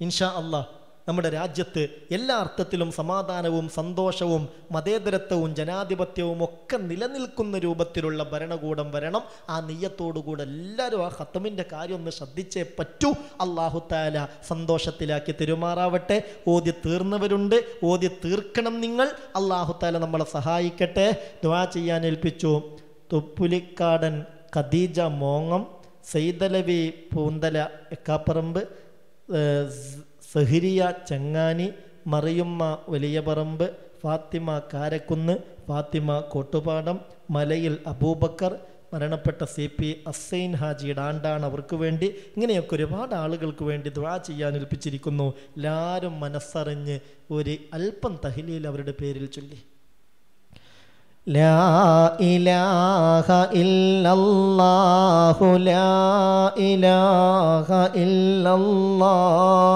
ഇൻഷാ അള്ളാഹ് നമ്മുടെ രാജ്യത്ത് എല്ലാ അർത്ഥത്തിലും സമാധാനവും സന്തോഷവും മതേതരത്വവും ജനാധിപത്യവും ഒക്കെ നിലനിൽക്കുന്ന രൂപത്തിലുള്ള ഭരണകൂടം വരണം. ആ നെയ്യത്തോടുകൂടെ എല്ലാവരും ആ ഹത്തമിന്റെ കാര്യം ഒന്ന് ശ്രദ്ധിച്ചേ പറ്റൂ. അള്ളാഹു താല സന്തോഷത്തിലാക്കി തെരുമാറാവട്ടെ. ഓതി തീർന്നവരുണ്ട്. ഓതി തീർക്കണം നിങ്ങൾ. അള്ളാഹു താല നമ്മളെ സഹായിക്കട്ടെ. ദ്വാ ചെയ്യാൻ ഏൽപ്പിച്ചു. തുപ്പുലിക്കാടൻ ഖദീജ മോങ്ങം സെയ്തലവി പൂന്തല എക്കാപ്പറമ്പ് സഹിരിയ ചങ്ങാനി മറിയുമ്മ വലിയ പറമ്പ് ഫാത്തിമ കാരക്കുന്ന് ഫാത്തിമ കോട്ടുപാടം മലയിൽ അബൂബക്കർ മരണപ്പെട്ട സി പി അസൈൻ ഹാജിയുടെ ആണ്ടാണ് അവർക്ക് വേണ്ടി ഇങ്ങനെയൊക്കെ ഒരുപാട് ആളുകൾക്ക് വേണ്ടി ദ്വാ ചെയ്യാൻ ഏൽപ്പിച്ചിരിക്കുന്നു എല്ലാവരും മനസ്സറിഞ്ഞ് ഒരു അല്പം തഹിലയിൽ അവരുടെ പേരിൽ ചൊല്ലി لا إله إلا الله لا إله إلا الله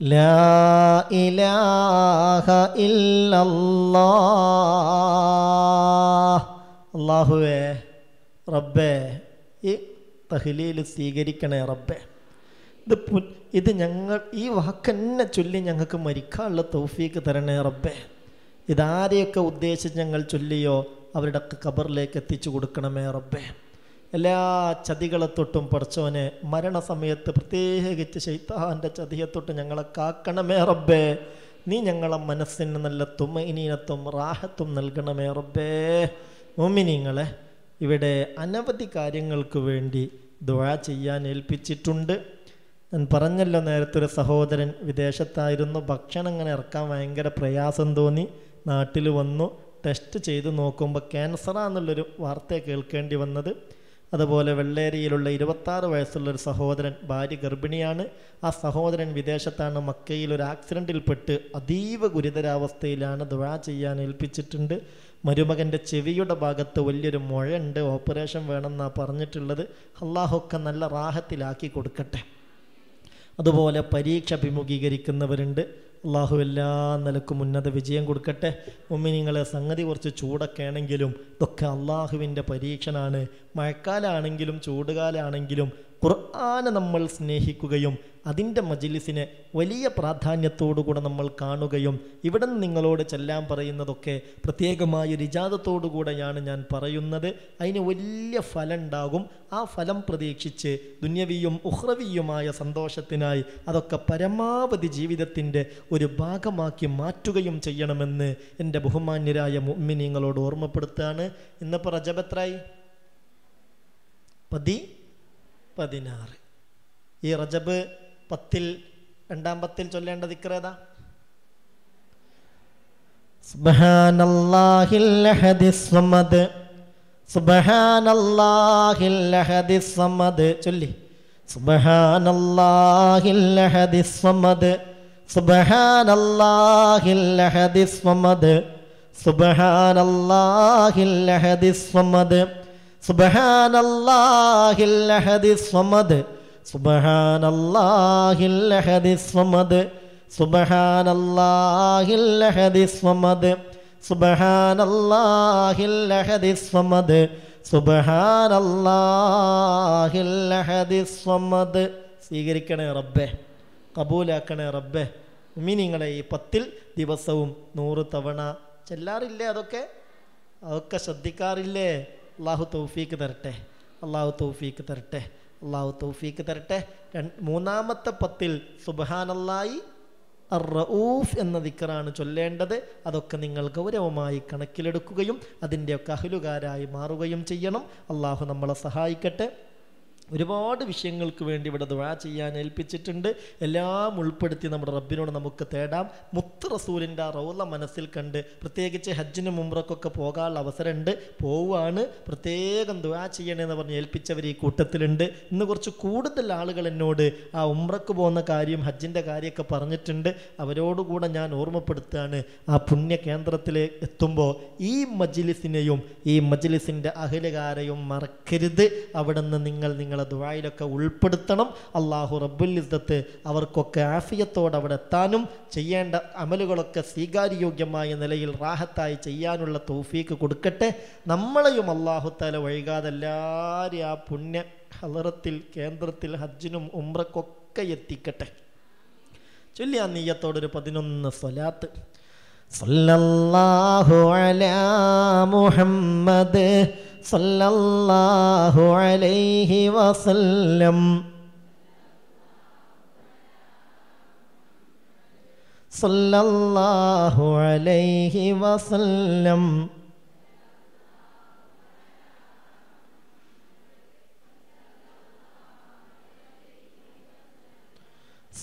لا إله إلا الله അള്ളാഹുവേ റബ്ബേ ഈ തഹ്ലീൽ സ്വീകരിക്കണേ റബ്ബേ ഇത് പു- ഇത് ഞങ്ങൾ ഈ വാക്കെന്നെ ചൊല്ലി ഞങ്ങൾക്ക് മരിക്കാനുള്ള തൗഫീക്ക് തരണേ റബ്ബേ ഇതാരെയൊക്കെ ഉദ്ദേശിച്ച് ഞങ്ങൾ ചൊല്ലിയോ അവരുടെ ഖബറിലേക്ക് എത്തിച്ചു കൊടുക്കണമേ റബ്ബേ എല്ലാ ചതികളെ തൊട്ടും പഠിച്ചവനെ മരണസമയത്ത് പ്രത്യേകിച്ച് ശൈത്താന്റെ ചതിയെ തൊട്ട് ഞങ്ങളെ കാക്കണമേ റബ്ബേ. നീ ഞങ്ങളെ മനസ്സിന് നല്ല തുമ്മനീനത്തും റാഹത്തും നൽകണമേ റബ്ബേ. മോമിനിങ്ങളെ ഇവിടെ അനവധി കാര്യങ്ങൾക്ക് വേണ്ടി ദുആ ചെയ്യാൻ ഏൽപ്പിച്ചിട്ടുണ്ട്. ഞാൻ പറഞ്ഞല്ലോ നേരത്തെ ഒരു സഹോദരൻ വിദേശത്തായിരുന്നു. ഭക്ഷണം ഇങ്ങനെ ഇറക്കാൻ ഭയങ്കര പ്രയാസം തോന്നി. നാട്ടിൽ വന്നു. ടെസ്റ്റ് ചെയ്ത് നോക്കുമ്പോൾ ക്യാൻസറാന്നുള്ളൊരു വാർത്ത കേൾക്കേണ്ടി വന്നത്. അതുപോലെ വെള്ളേരിയിലുള്ള ഇരുപത്താറ് വയസ്സുള്ള ഒരു സഹോദരൻ ഭാര്യ ഗർഭിണിയാണ്. ആ സഹോദരൻ വിദേശത്താണ്. മക്കയിൽ ഒരു ആക്സിഡന്റിൽപ്പെട്ട് അതീവ ഗുരുതരാവസ്ഥയിലാണ് ദുആ ചെയ്യാൻ ഏൽപ്പിച്ചിട്ടുണ്ട്. മരുമകന്റെ ചെവിയുടെ ഭാഗത്ത് വലിയൊരു മുഴയുണ്ട്. ഓപ്പറേഷൻ വേണമെന്നാണ് പറഞ്ഞിട്ടുള്ളത്. അള്ളാഹൊക്കെ നല്ല റാഹത്തിലാക്കി കൊടുക്കട്ടെ. അതുപോലെ പരീക്ഷ അഭിമുഖീകരിക്കുന്നവരുണ്ട്. അള്ളാഹു എല്ലാ നിലക്കും ഉന്നത വിജയം കൊടുക്കട്ടെ. ഉമ്മി നിങ്ങളെ സംഗതി കുറച്ച് ചൂടൊക്കെ ആണെങ്കിലും ഇതൊക്കെ അള്ളാഹുവിന്റെ പരീക്ഷനാണ്. മഴക്കാലാണെങ്കിലും ചൂടുകാലാണെങ്കിലും ഖുർആാനെ നമ്മൾ സ്നേഹിക്കുകയും അതിന്റെ മജിലിസിനെ വലിയ പ്രാധാന്യത്തോടുകൂടെ നമ്മൾ കാണുകയും ഇവിടെ നിങ്ങളോട് ചെല്ലാൻ പറയുന്നതൊക്കെ പ്രത്യേകമായ ഒരു ഇജാതത്തോടുകൂടെയാണ് ഞാൻ പറയുന്നത്. അതിന് വലിയ ഫലം ഉണ്ടാകും ആ ഫലം പ്രതീക്ഷിച്ച് ദുന്യവിയും ഉഹ്രവിയുമായ സന്തോഷത്തിനായി അതൊക്കെ പരമാവധി ജീവിതത്തിന്റെ ഒരു ഭാഗമാക്കി മാറ്റുകയും ചെയ്യണമെന്ന് എന്റെ ബഹുമാന്യരായ മുമ്മിനിങ്ങളോട് ഓർമ്മപ്പെടുത്തുകയാണ് ഇന്നിപ്പോൾ റജബത്രായി പതി പതിനാറ്. ഈ റജബ് പത്തിൽ രണ്ടാം പത്തിൽ ചൊല്ലേണ്ടത് ഇക്രേതാ ചൊല്ലി. സുബഹാനല്ലാഹില്ലഹദിസ്വമദ്. സുബഹാനല്ലാഹില്ലഹദിസ്വമദ്. സുബഹാനല്ലാഹില്ലഹദിസ്വമദ്. സുബഹാനല്ലാഹില്ലഹദിസ്വമദ്. സ്വീകരിക്കണേ റബ്ബെ. കബൂലാക്കണേ റബ്ബേ. മിനിങ്ങളെ ഈ പത്തിൽ ദിവസവും നൂറ് തവണ ചെല്ലാറില്ലേ അതൊക്കെ? അതൊക്കെ ശ്രദ്ധിക്കാറില്ലേ? അള്ളാഹു തൗഫീക്ക് തരട്ടെ. അള്ളാഹു തൗഫീക്ക് തരട്ടെ. അള്ളാഹു തൗഫീക്ക് തരട്ടെ. മൂന്നാമത്തെ പത്തിൽ സുബഹാനല്ലായി റഊഫ് എന്ന ദിക്കറാണ് ചൊല്ലേണ്ടത്. അതൊക്കെ നിങ്ങൾ ഗൗരവമായി കണക്കിലെടുക്കുകയും അതിന്റെയൊക്കെ അഹലുകാരായി മാറുകയും ചെയ്യണം. അള്ളാഹു നമ്മളെ സഹായിക്കട്ടെ. ഒരുപാട് വിഷയങ്ങൾക്ക് വേണ്ടി ഇവിടെ ദുവാ ചെയ്യാൻ ഏൽപ്പിച്ചിട്ടുണ്ട്. എല്ലാം ഉൾപ്പെടുത്തി നമ്മുടെ റബ്ബിനോട് നമുക്ക് തേടാം. മുത്ത് റസൂലിന്റെ ആ റൗല മനസ്സിൽ കണ്ട് പ്രത്യേകിച്ച് ഹജ്ജിനും മുമ്പ്രക്കൊക്കെ പോകാനുള്ള അവസരമുണ്ട്. പോവുകയാണ് പ്രത്യേകം ദുവാ ചെയ്യണമെന്ന് പറഞ്ഞ് ഏൽപ്പിച്ചവർ ഈ കൂട്ടത്തിലുണ്ട്. ഇന്ന് കുറച്ച് കൂടുതൽ ആളുകൾ എന്നോട് ആ ഉമ്രക്ക് പോകുന്ന കാര്യം ഹജ്ജിന്റെ കാര്യമൊക്കെ പറഞ്ഞിട്ടുണ്ട്. അവരോടുകൂടെ ഞാൻ ഓർമ്മപ്പെടുത്തുകയാണ്. ആ പുണ്യ കേന്ദ്രത്തിൽ എത്തുമ്പോൾ ഈ മജ്ലിസിനെയും ഈ മജ്ലിസിന്റെ അഹിലുകാരെയും മറക്കരുത്. അവിടെ നിന്ന് നിങ്ങൾ നിങ്ങൾ നിങ്ങളെ ദുബായിലൊക്കെ ഉൾപ്പെടുത്തണം. അള്ളാഹു റബ്ബുൽ ഇസ്ദത്ത് അവർക്കൊക്കെ ആഫിയത്തോടെ അവിടെ എത്താനും ചെയ്യേണ്ട അമലുകളൊക്കെ സ്വീകാര്യയോഗ്യമായ നിലയിൽ റാഹത്തായി ചെയ്യാനുള്ള തൗഫീക്ക് കൊടുക്കട്ടെ. നമ്മളെയും അള്ളാഹു താല വൈകാതെ എല്ലാവരും ആ പുണ്യ ഹലറത്തിൽ കേന്ദ്രത്തിൽ ഹജ്ജിനും ഉമ്രക്കൊക്കെ എത്തിക്കട്ടെ. ചൊല്ലി ആ നീയത്തോടൊരു പതിനൊന്ന് സ്വലാത്ത്. സല്ലല്ലാഹു അലാ മുഹമ്മദ് സല്ലല്ലാഹു അലൈഹി വസല്ലം. സല്ലല്ലാഹു അലൈഹി വസല്ലം.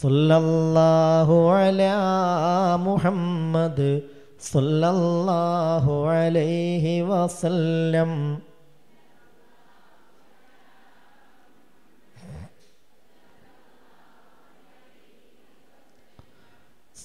സല്ലല്ലാഹു അലാ മുഹമ്മദ് സല്ലല്ലാഹു അലൈഹി വസല്ലം.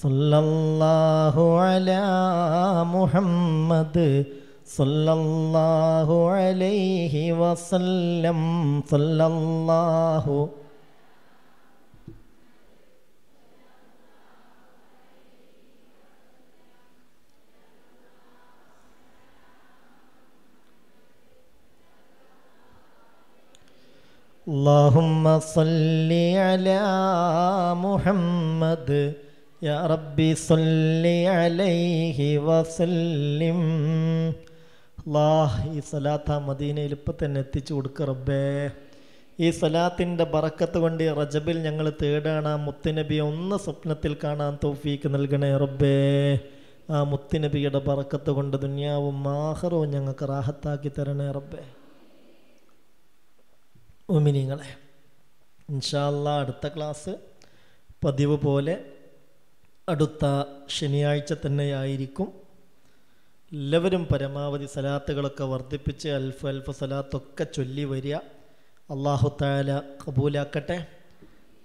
സല്ലല്ലാഹു അലാ മുഹമ്മദ് സല്ലല്ലാഹു അലൈഹി വസല്ലം സല്ലല്ലാഹു اللهم صل على محمد يا ربي صل عليه وسلم അള്ളാഹ് ഈ സലാത്ത് ആ മദീനയിൽ ഇപ്പം തന്നെ എത്തിച്ചു കൊടുക്കുക റബ്ബേ ഈ സലാത്തിൻ്റെ ബറക്കത്ത് കൊണ്ട് ഈ റജബിൽ ഞങ്ങൾ തേടാണ് ആ മുത്തുനബിയെ ഒന്ന് സ്വപ്നത്തിൽ കാണാൻ തൗഫീക്ക് നൽകണേ റബ്ബേ ആ മുത്തുനബിയുടെ ബറക്കത്ത് കൊണ്ട് ദുനിയാവും മാഹറവും ഞങ്ങൾക്ക് റാഹത്താക്കി തരണേ റബ്ബേ ഒമിനിങ്ങളെ ഇൻഷാല്ല അടുത്ത ക്ലാസ് പതിവ് പോലെ അടുത്ത ശനിയാഴ്ച തന്നെയായിരിക്കും. എല്ലാവരും പരമാവധി സലാത്തുകളൊക്കെ വർദ്ധിപ്പിച്ച് അൽഫ് അൽഫ് സലാത്തൊക്കെ ചൊല്ലി വരിക. അള്ളാഹു താല കബൂലാക്കട്ടെ.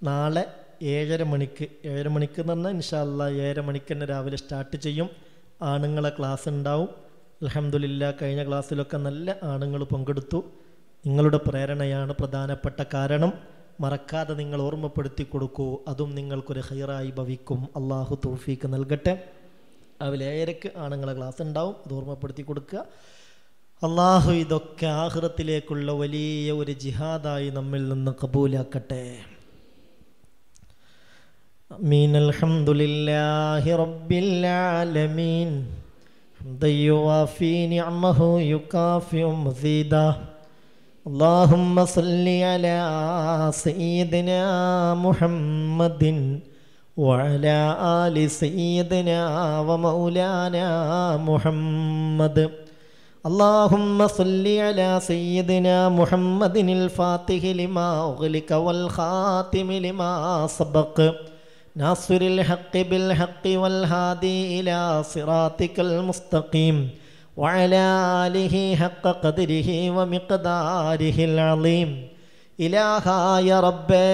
നാളെ ഏഴര മണിക്ക് ഏഴര മണിക്ക് എന്ന് പറഞ്ഞാൽ ഇൻഷാല്ല ഏഴര മണിക്ക് തന്നെ രാവിലെ സ്റ്റാർട്ട് ചെയ്യും. ആണുങ്ങളെ ക്ലാസ് ഉണ്ടാവും. അലഹമുല്ല കഴിഞ്ഞ ക്ലാസ്സിലൊക്കെ നല്ല ആണുങ്ങൾ പങ്കെടുത്തു. നിങ്ങളുടെ പ്രേരണയാണ് പ്രധാനപ്പെട്ട കാരണം. മറക്കാതെ നിങ്ങൾ ഓർമ്മപ്പെടുത്തി കൊടുക്കൂ. അതും നിങ്ങൾക്കൊരു ഹൈറായി ഭവിക്കും. അള്ളാഹു തോഫീക്ക് നൽകട്ടെ. അവലേരക്ക് ആണുങ്ങളെ ക്ലാസ് ഉണ്ടാവും. അത് ഓർമ്മപ്പെടുത്തി കൊടുക്കുക. അള്ളാഹു ഇതൊക്കെ ആഹൃത്തിലേക്കുള്ള വലിയ ഒരു ജിഹാദായി നമ്മിൽ നിന്ന് കബൂലാക്കട്ടെ. മീൻ അൽഹംദുലില്ലാഹി റബ്ബിൽ ആലമീൻ. നിഅമഹു اللهم صل على سيدنا محمد وعلى آل سيدنا ومولانا محمد اللهم صل على سيدنا محمد الفاتح لما أغلق والخاتم لما سبق ناصر الحق بالحق والهادي إلى صراطك المستقيم وعلى آله حق قدره ومقداره العظيم ഇലാഹായ റബ്ബേ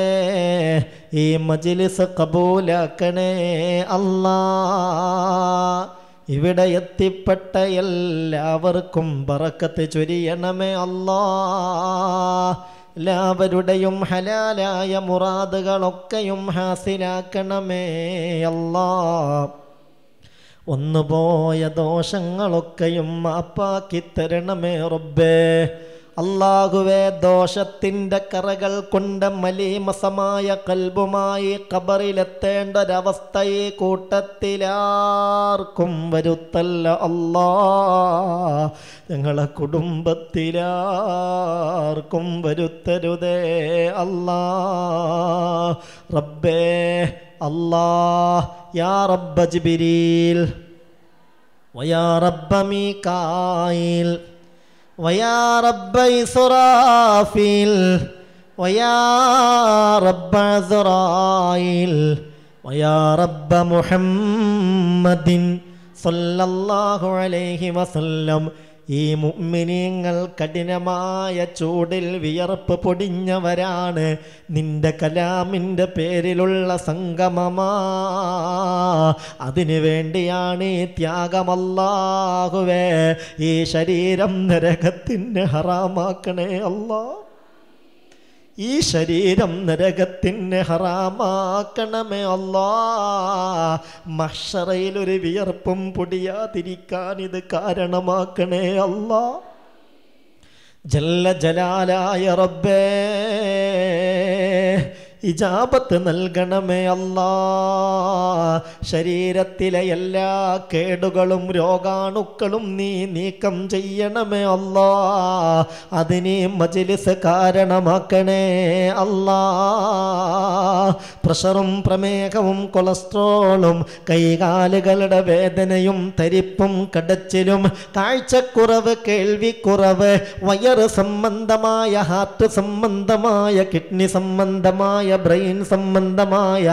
ഈ മജിലിസ് കബൂലാക്കണേ അല്ലാ ഇവിടെ എത്തിപ്പെട്ട എല്ലാവർക്കും ബറക്കത്ത് ചൊരിയണമേ അല്ലാ എല്ലാവരുടെയും ഹലാലായ മുറാദുകളൊക്കെയും ഹാസിലാക്കണമേ അല്ലാ ഒന്നുപോയ ദോഷങ്ങളൊക്കെയും മാപ്പാക്കി തരണമേ റബ്ബേ. അള്ളാഹുവേ ദോഷത്തിന്റെ കറകൾ കൊണ്ട് മലീമസമായ കൽബുമായി കബറിലെത്തേണ്ട ഒരവസ്ഥ കൂട്ടത്തിലാർക്കും വരുത്തല്ല. അല്ലാ ഞങ്ങളെ കുടുംബത്തിലാർക്കും വരുത്തരുതേ. അല്ലാ റബ്ബേ അല്ലാ യാ റബ്ബ ജിബിരീൽ വയാ റബ്ബ മീകായിൽ വയാ റബ്ബ ഇസ്രാഫീൽ വയാ റബ്ബ അസ്രായിൽ വയാ റബ്ബ മുഹമ്മദിൻ സല്ലല്ലാഹു അലൈഹി വസല്ലം. ഈ മുഅ്മിനീങ്ങൾ കഠിനമായ ചൂടിൽ വിയർപ്പ് പൊടിഞ്ഞവരാണ്. നിന്റെ കലാമിന്റെ പേരിലുള്ള സംഗമമാ. അതിനു വേണ്ടിയാണ് ഈ ത്യാഗമല്ലാഹുവേ. ഈ ശരീരം നരകത്തിന് ഹറാമാക്കണേ അല്ലാ ഈ ശരീരം നരകത്തിന് ഹറാമാക്കണമേ അല്ലാ. മഷറയിൽ ഒരു വിയർപ്പും പൊടിയാതിരിക്കാൻ ഇത് കാരണമാക്കണേ അല്ലാ. ജല്ല ജലാലായ റബ്ബേ. ഇജാബത്ത് നൽകണമേ അല്ലാ. ശരീരത്തിലെ എല്ലാ കേടുകളും രോഗാണുക്കളും നീ നീക്കം ചെയ്യണമേ അല്ലാ. അതിനെ മജിലിസ് കാരണമാക്കണേ അല്ലാ. പ്രഷറും പ്രമേഹവും കൊളസ്ട്രോളും കൈകാലുകളുടെ വേദനയും തരിപ്പും കടച്ചിലും കാഴ്ചക്കുറവ് കേൾവിക്കുറവ് വയറ് സംബന്ധമായ ഹാർട്ട് സംബന്ധമായ കിഡ്നി സംബന്ധമായ ബ്രെയിൻ സംബന്ധമായ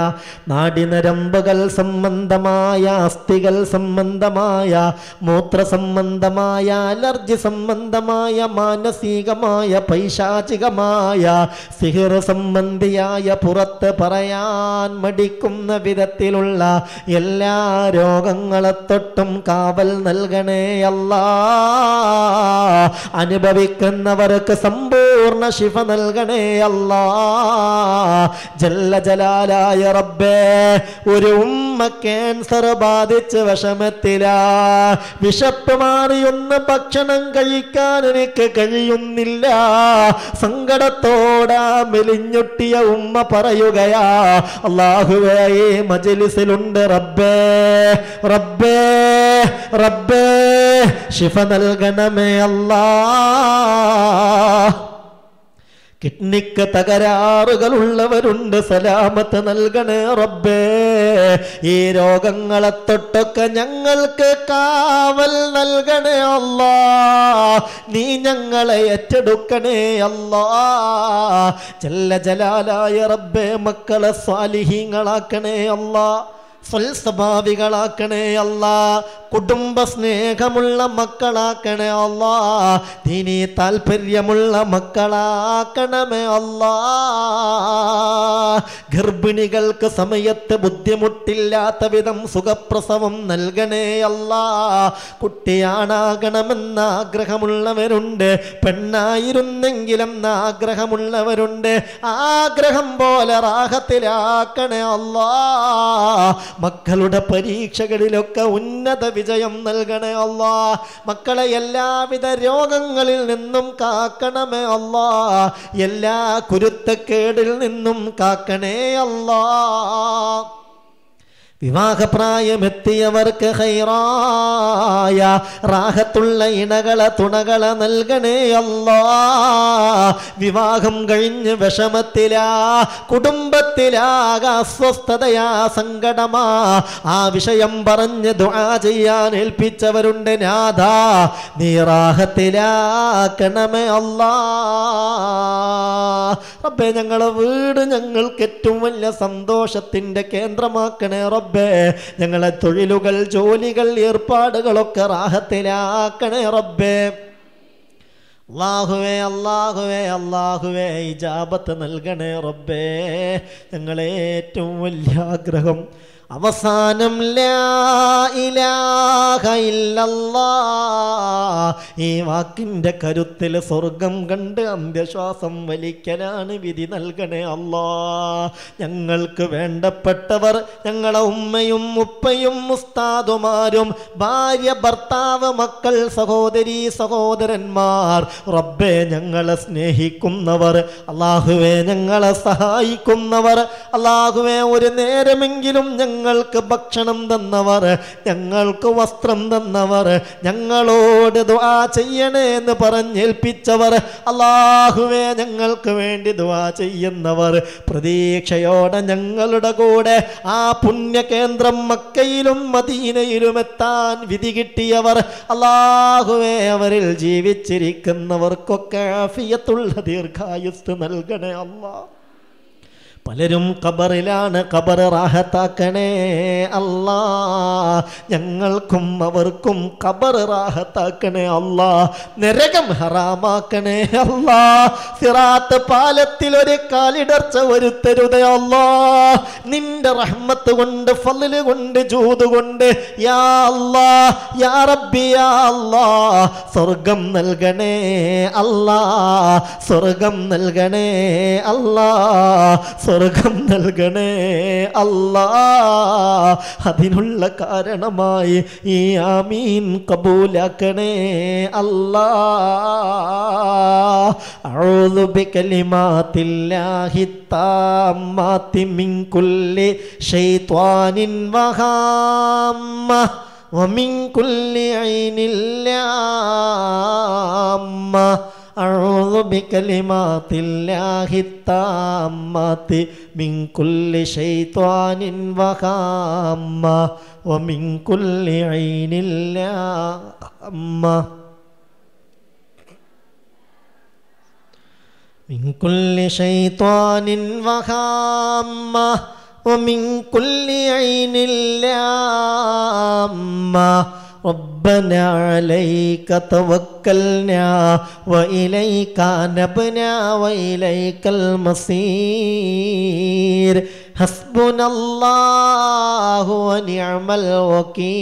നാടിനരമ്പുകൾ സംബന്ധമായ അസ്ഥികൾ സംബന്ധമായ മൂത്ര സംബന്ധമായ അലർജി സംബന്ധമായ മാനസികമായ പൈശാചികമായ സിഹിർ സംബന്ധിയായ പുറത്ത് പറയാൻ മടിക്കുന്ന വിധത്തിലുള്ള എല്ലാ രോഗങ്ങളെ തൊട്ടും കാവൽ നൽകണേ അല്ലാ. അനുഭവിക്കുന്നവർക്ക് സമ്പൂർണ ശിഫ നൽകണേ അല്ലാ. ജല്ല ജലാലായ റബ്ബേ ഒരു ഉമ്മ ക്യാൻസർ ബാധിച്ച് വിഷമത്തില. വിശപ്പ് മാറിയൊന്ന് ഭക്ഷണം കഴിക്കാൻ എനിക്ക് കഴിയുന്നില്ല. സങ്കടത്തോടാ മെലിഞ്ഞൊട്ടിയ ഉമ്മ പറയുകയാ അള്ളാഹുവേ ഈ മജലിസിലുണ്ട് റബ്ബേ റബ്ബേ റബ്ബേ ശിഫ നൽകണമേ അല്ലാ. കിഡ്നിക്ക് തകരാറുകളുള്ളവരുണ്ട് സലാമത്ത് നൽകണേ റബ്ബേ. ഈ രോഗങ്ങളെ തൊട്ടൊക്കെ ഞങ്ങൾക്ക് കാവൽ നൽകണേ അല്ലാ. നീ ഞങ്ങളെ ഏറ്റെടുക്കണേ അല്ലാ. ജല്ല ജലാലായ റബ്ബേ മക്കളെ സ്വാലിഹീങ്ങളാക്കണേ അല്ലാ. സ്വൽസ്വഭാവികളാക്കണേ അല്ല. കുടുംബ സ്നേഹമുള്ള മക്കളാക്കണേ അല്ല. ദീനി താല്പര്യമുള്ള മക്കളാക്കണമേ അല്ല. ഗർഭിണികൾക്ക് സമയത്ത് ബുദ്ധിമുട്ടില്ലാത്ത വിധം സുഖപ്രസവം നൽകണേ അല്ല. കുട്ടിയാണാകണമെന്ന ആഗ്രഹമുള്ളവരുണ്ട്. പെണ്ണായിരുന്നെങ്കിലും ആഗ്രഹമുള്ളവരുണ്ട്. ആഗ്രഹം പോലെ റാഹത്തിലാക്കണേ അല്ലാ. മക്കളുടെ പരീക്ഷകളിലൊക്കെ ഉന്നത വിജയം നൽകണേ അല്ലാ. മക്കളെ എല്ലാവിധ രോഗങ്ങളിൽ നിന്നും കാക്കണമേ അല്ലാ. എല്ലാ കുരുത്തക്കേടിൽ നിന്നും കാക്കണേ അല്ലാ. വിവാഹപ്രായമെത്തിയവർക്ക് ഹൈറായ റാഹത്തുള്ള ഇണകളെ തുണകളെ നൽകണേ അല്ലാ. വിവാഹം കഴിഞ്ഞ് വിഷമത്തിലാ കുടുംബത്തിലാകാസ്വസ്ഥതയാ സങ്കടമാ. ആ വിഷയം പറഞ്ഞ് ദുആ ചെയ്യാൻ ഏൽപ്പിച്ചവരുണ്ട് നാഥ. നീ റാഹത്തിലാക്കണമേ അല്ലാ. റബ്ബേ ഞങ്ങളെ വീട് ഞങ്ങൾക്ക് ഏറ്റവും വലിയ സന്തോഷത്തിന്റെ കേന്ദ്രമാക്കണേ റബ്ബേ. റബ്ബേ ഞങ്ങളെ തൊഴിലുകൾ ജോലികൾ ഏർപ്പാടുകളൊക്കെ റാഹത്തിലാക്കണേ റബ്ബേ. അള്ളാഹുവേ അള്ളാഹുവേ അള്ളാഹുവേ ഇജാബത്ത് നൽകണേ റബ്ബേ. ഞങ്ങളേറ്റവും വലിയ ആഗ്രഹം അവസാനം ഈ വാക്കിന്റെ കരുത്തിൽ സ്വർഗം കണ്ട് അന്ത്യശ്വാസം വലിക്കലാണ് വിധി നൽകണേ അല്ലാ ഞങ്ങൾക്ക് വേണ്ടപ്പെട്ടവർ ഞങ്ങളെ ഉമ്മയും ഉപ്പയും ഉസ്താദുമാരും ഭാര്യ ഭർത്താവ് മക്കൾ സഹോദരി സഹോദരന്മാർ. റബ്ബെ ഞങ്ങളെ സ്നേഹിക്കുന്നവർ അള്ളാഹുവെ ഞങ്ങളെ സഹായിക്കുന്നവർ അള്ളാഹുവെ ഒരു നേരമെങ്കിലും ഞങ്ങൾക്ക് ഭക്ഷണം തന്നവർ ഞങ്ങൾക്ക് വസ്ത്രം തന്നവർ ഞങ്ങളോട് ദുആ ചെയ്യണേ എന്ന് പറഞ്ഞേൽപ്പിച്ചവർ അള്ളാഹുവെ ഞങ്ങൾക്ക് വേണ്ടി ദുആ ചെയ്യുന്നവർ. പ്രതീക്ഷയോടെ ഞങ്ങളുടെ കൂടെ ആ പുണ്യകേന്ദ്രം മക്കയിലും മദീനയിലും എത്താൻ വിധി കിട്ടിയവർ അള്ളാഹുവെ അവരിൽ ജീവിച്ചിരിക്കുന്നവർക്കൊക്കെ ആഫിയത്തുള്ള ദീർഘായുസ് നൽകണേ അല്ലാ പലരും ഖബറിലാണ് ഖബർ റാഹത്താക്കണേ അല്ലാ. ഞങ്ങൾക്കും അവർക്കും ഖബർ റാഹത്താക്കണേ അല്ലാ. നരകം ഹറാമാക്കണേ അല്ലാ. സിറാത്ത് പാലത്തിൽ ഒരു കാലിടർച്ച വരുത്തരുതേ അല്ലാ. നിന്റെ റഹ്മത്ത് കൊണ്ട് ഫലിൽ കൊണ്ട് ജൂത് കൊണ്ട് യാ അല്ലാ യാ റബ്ബി യാ അല്ലാ. സ്വർഗം നൽകണേ അല്ലാ. സ്വർഗം നൽകണേ അല്ലാ. സ്വർഗം നൽകണേ അല്ലാ അതിനുള്ള കാരണമായി ഈ ആമീൻ കബൂലാക്കണേ അല്ലാ أعوذ بكلمات الله التامات من كل شيطان وهامة ومن كل عين لامة أعوذ بكلمات الله التامات من كل شيطان وهامة ومن كل عين لامة من كل شيطان وهامة ومن كل عين لامة ربنا عليك توكلنا وإليك نبنا وإليك المصير حسبنا الله ونعم الوكيل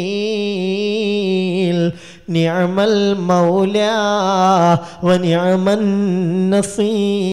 نعم المولى ونعم النصير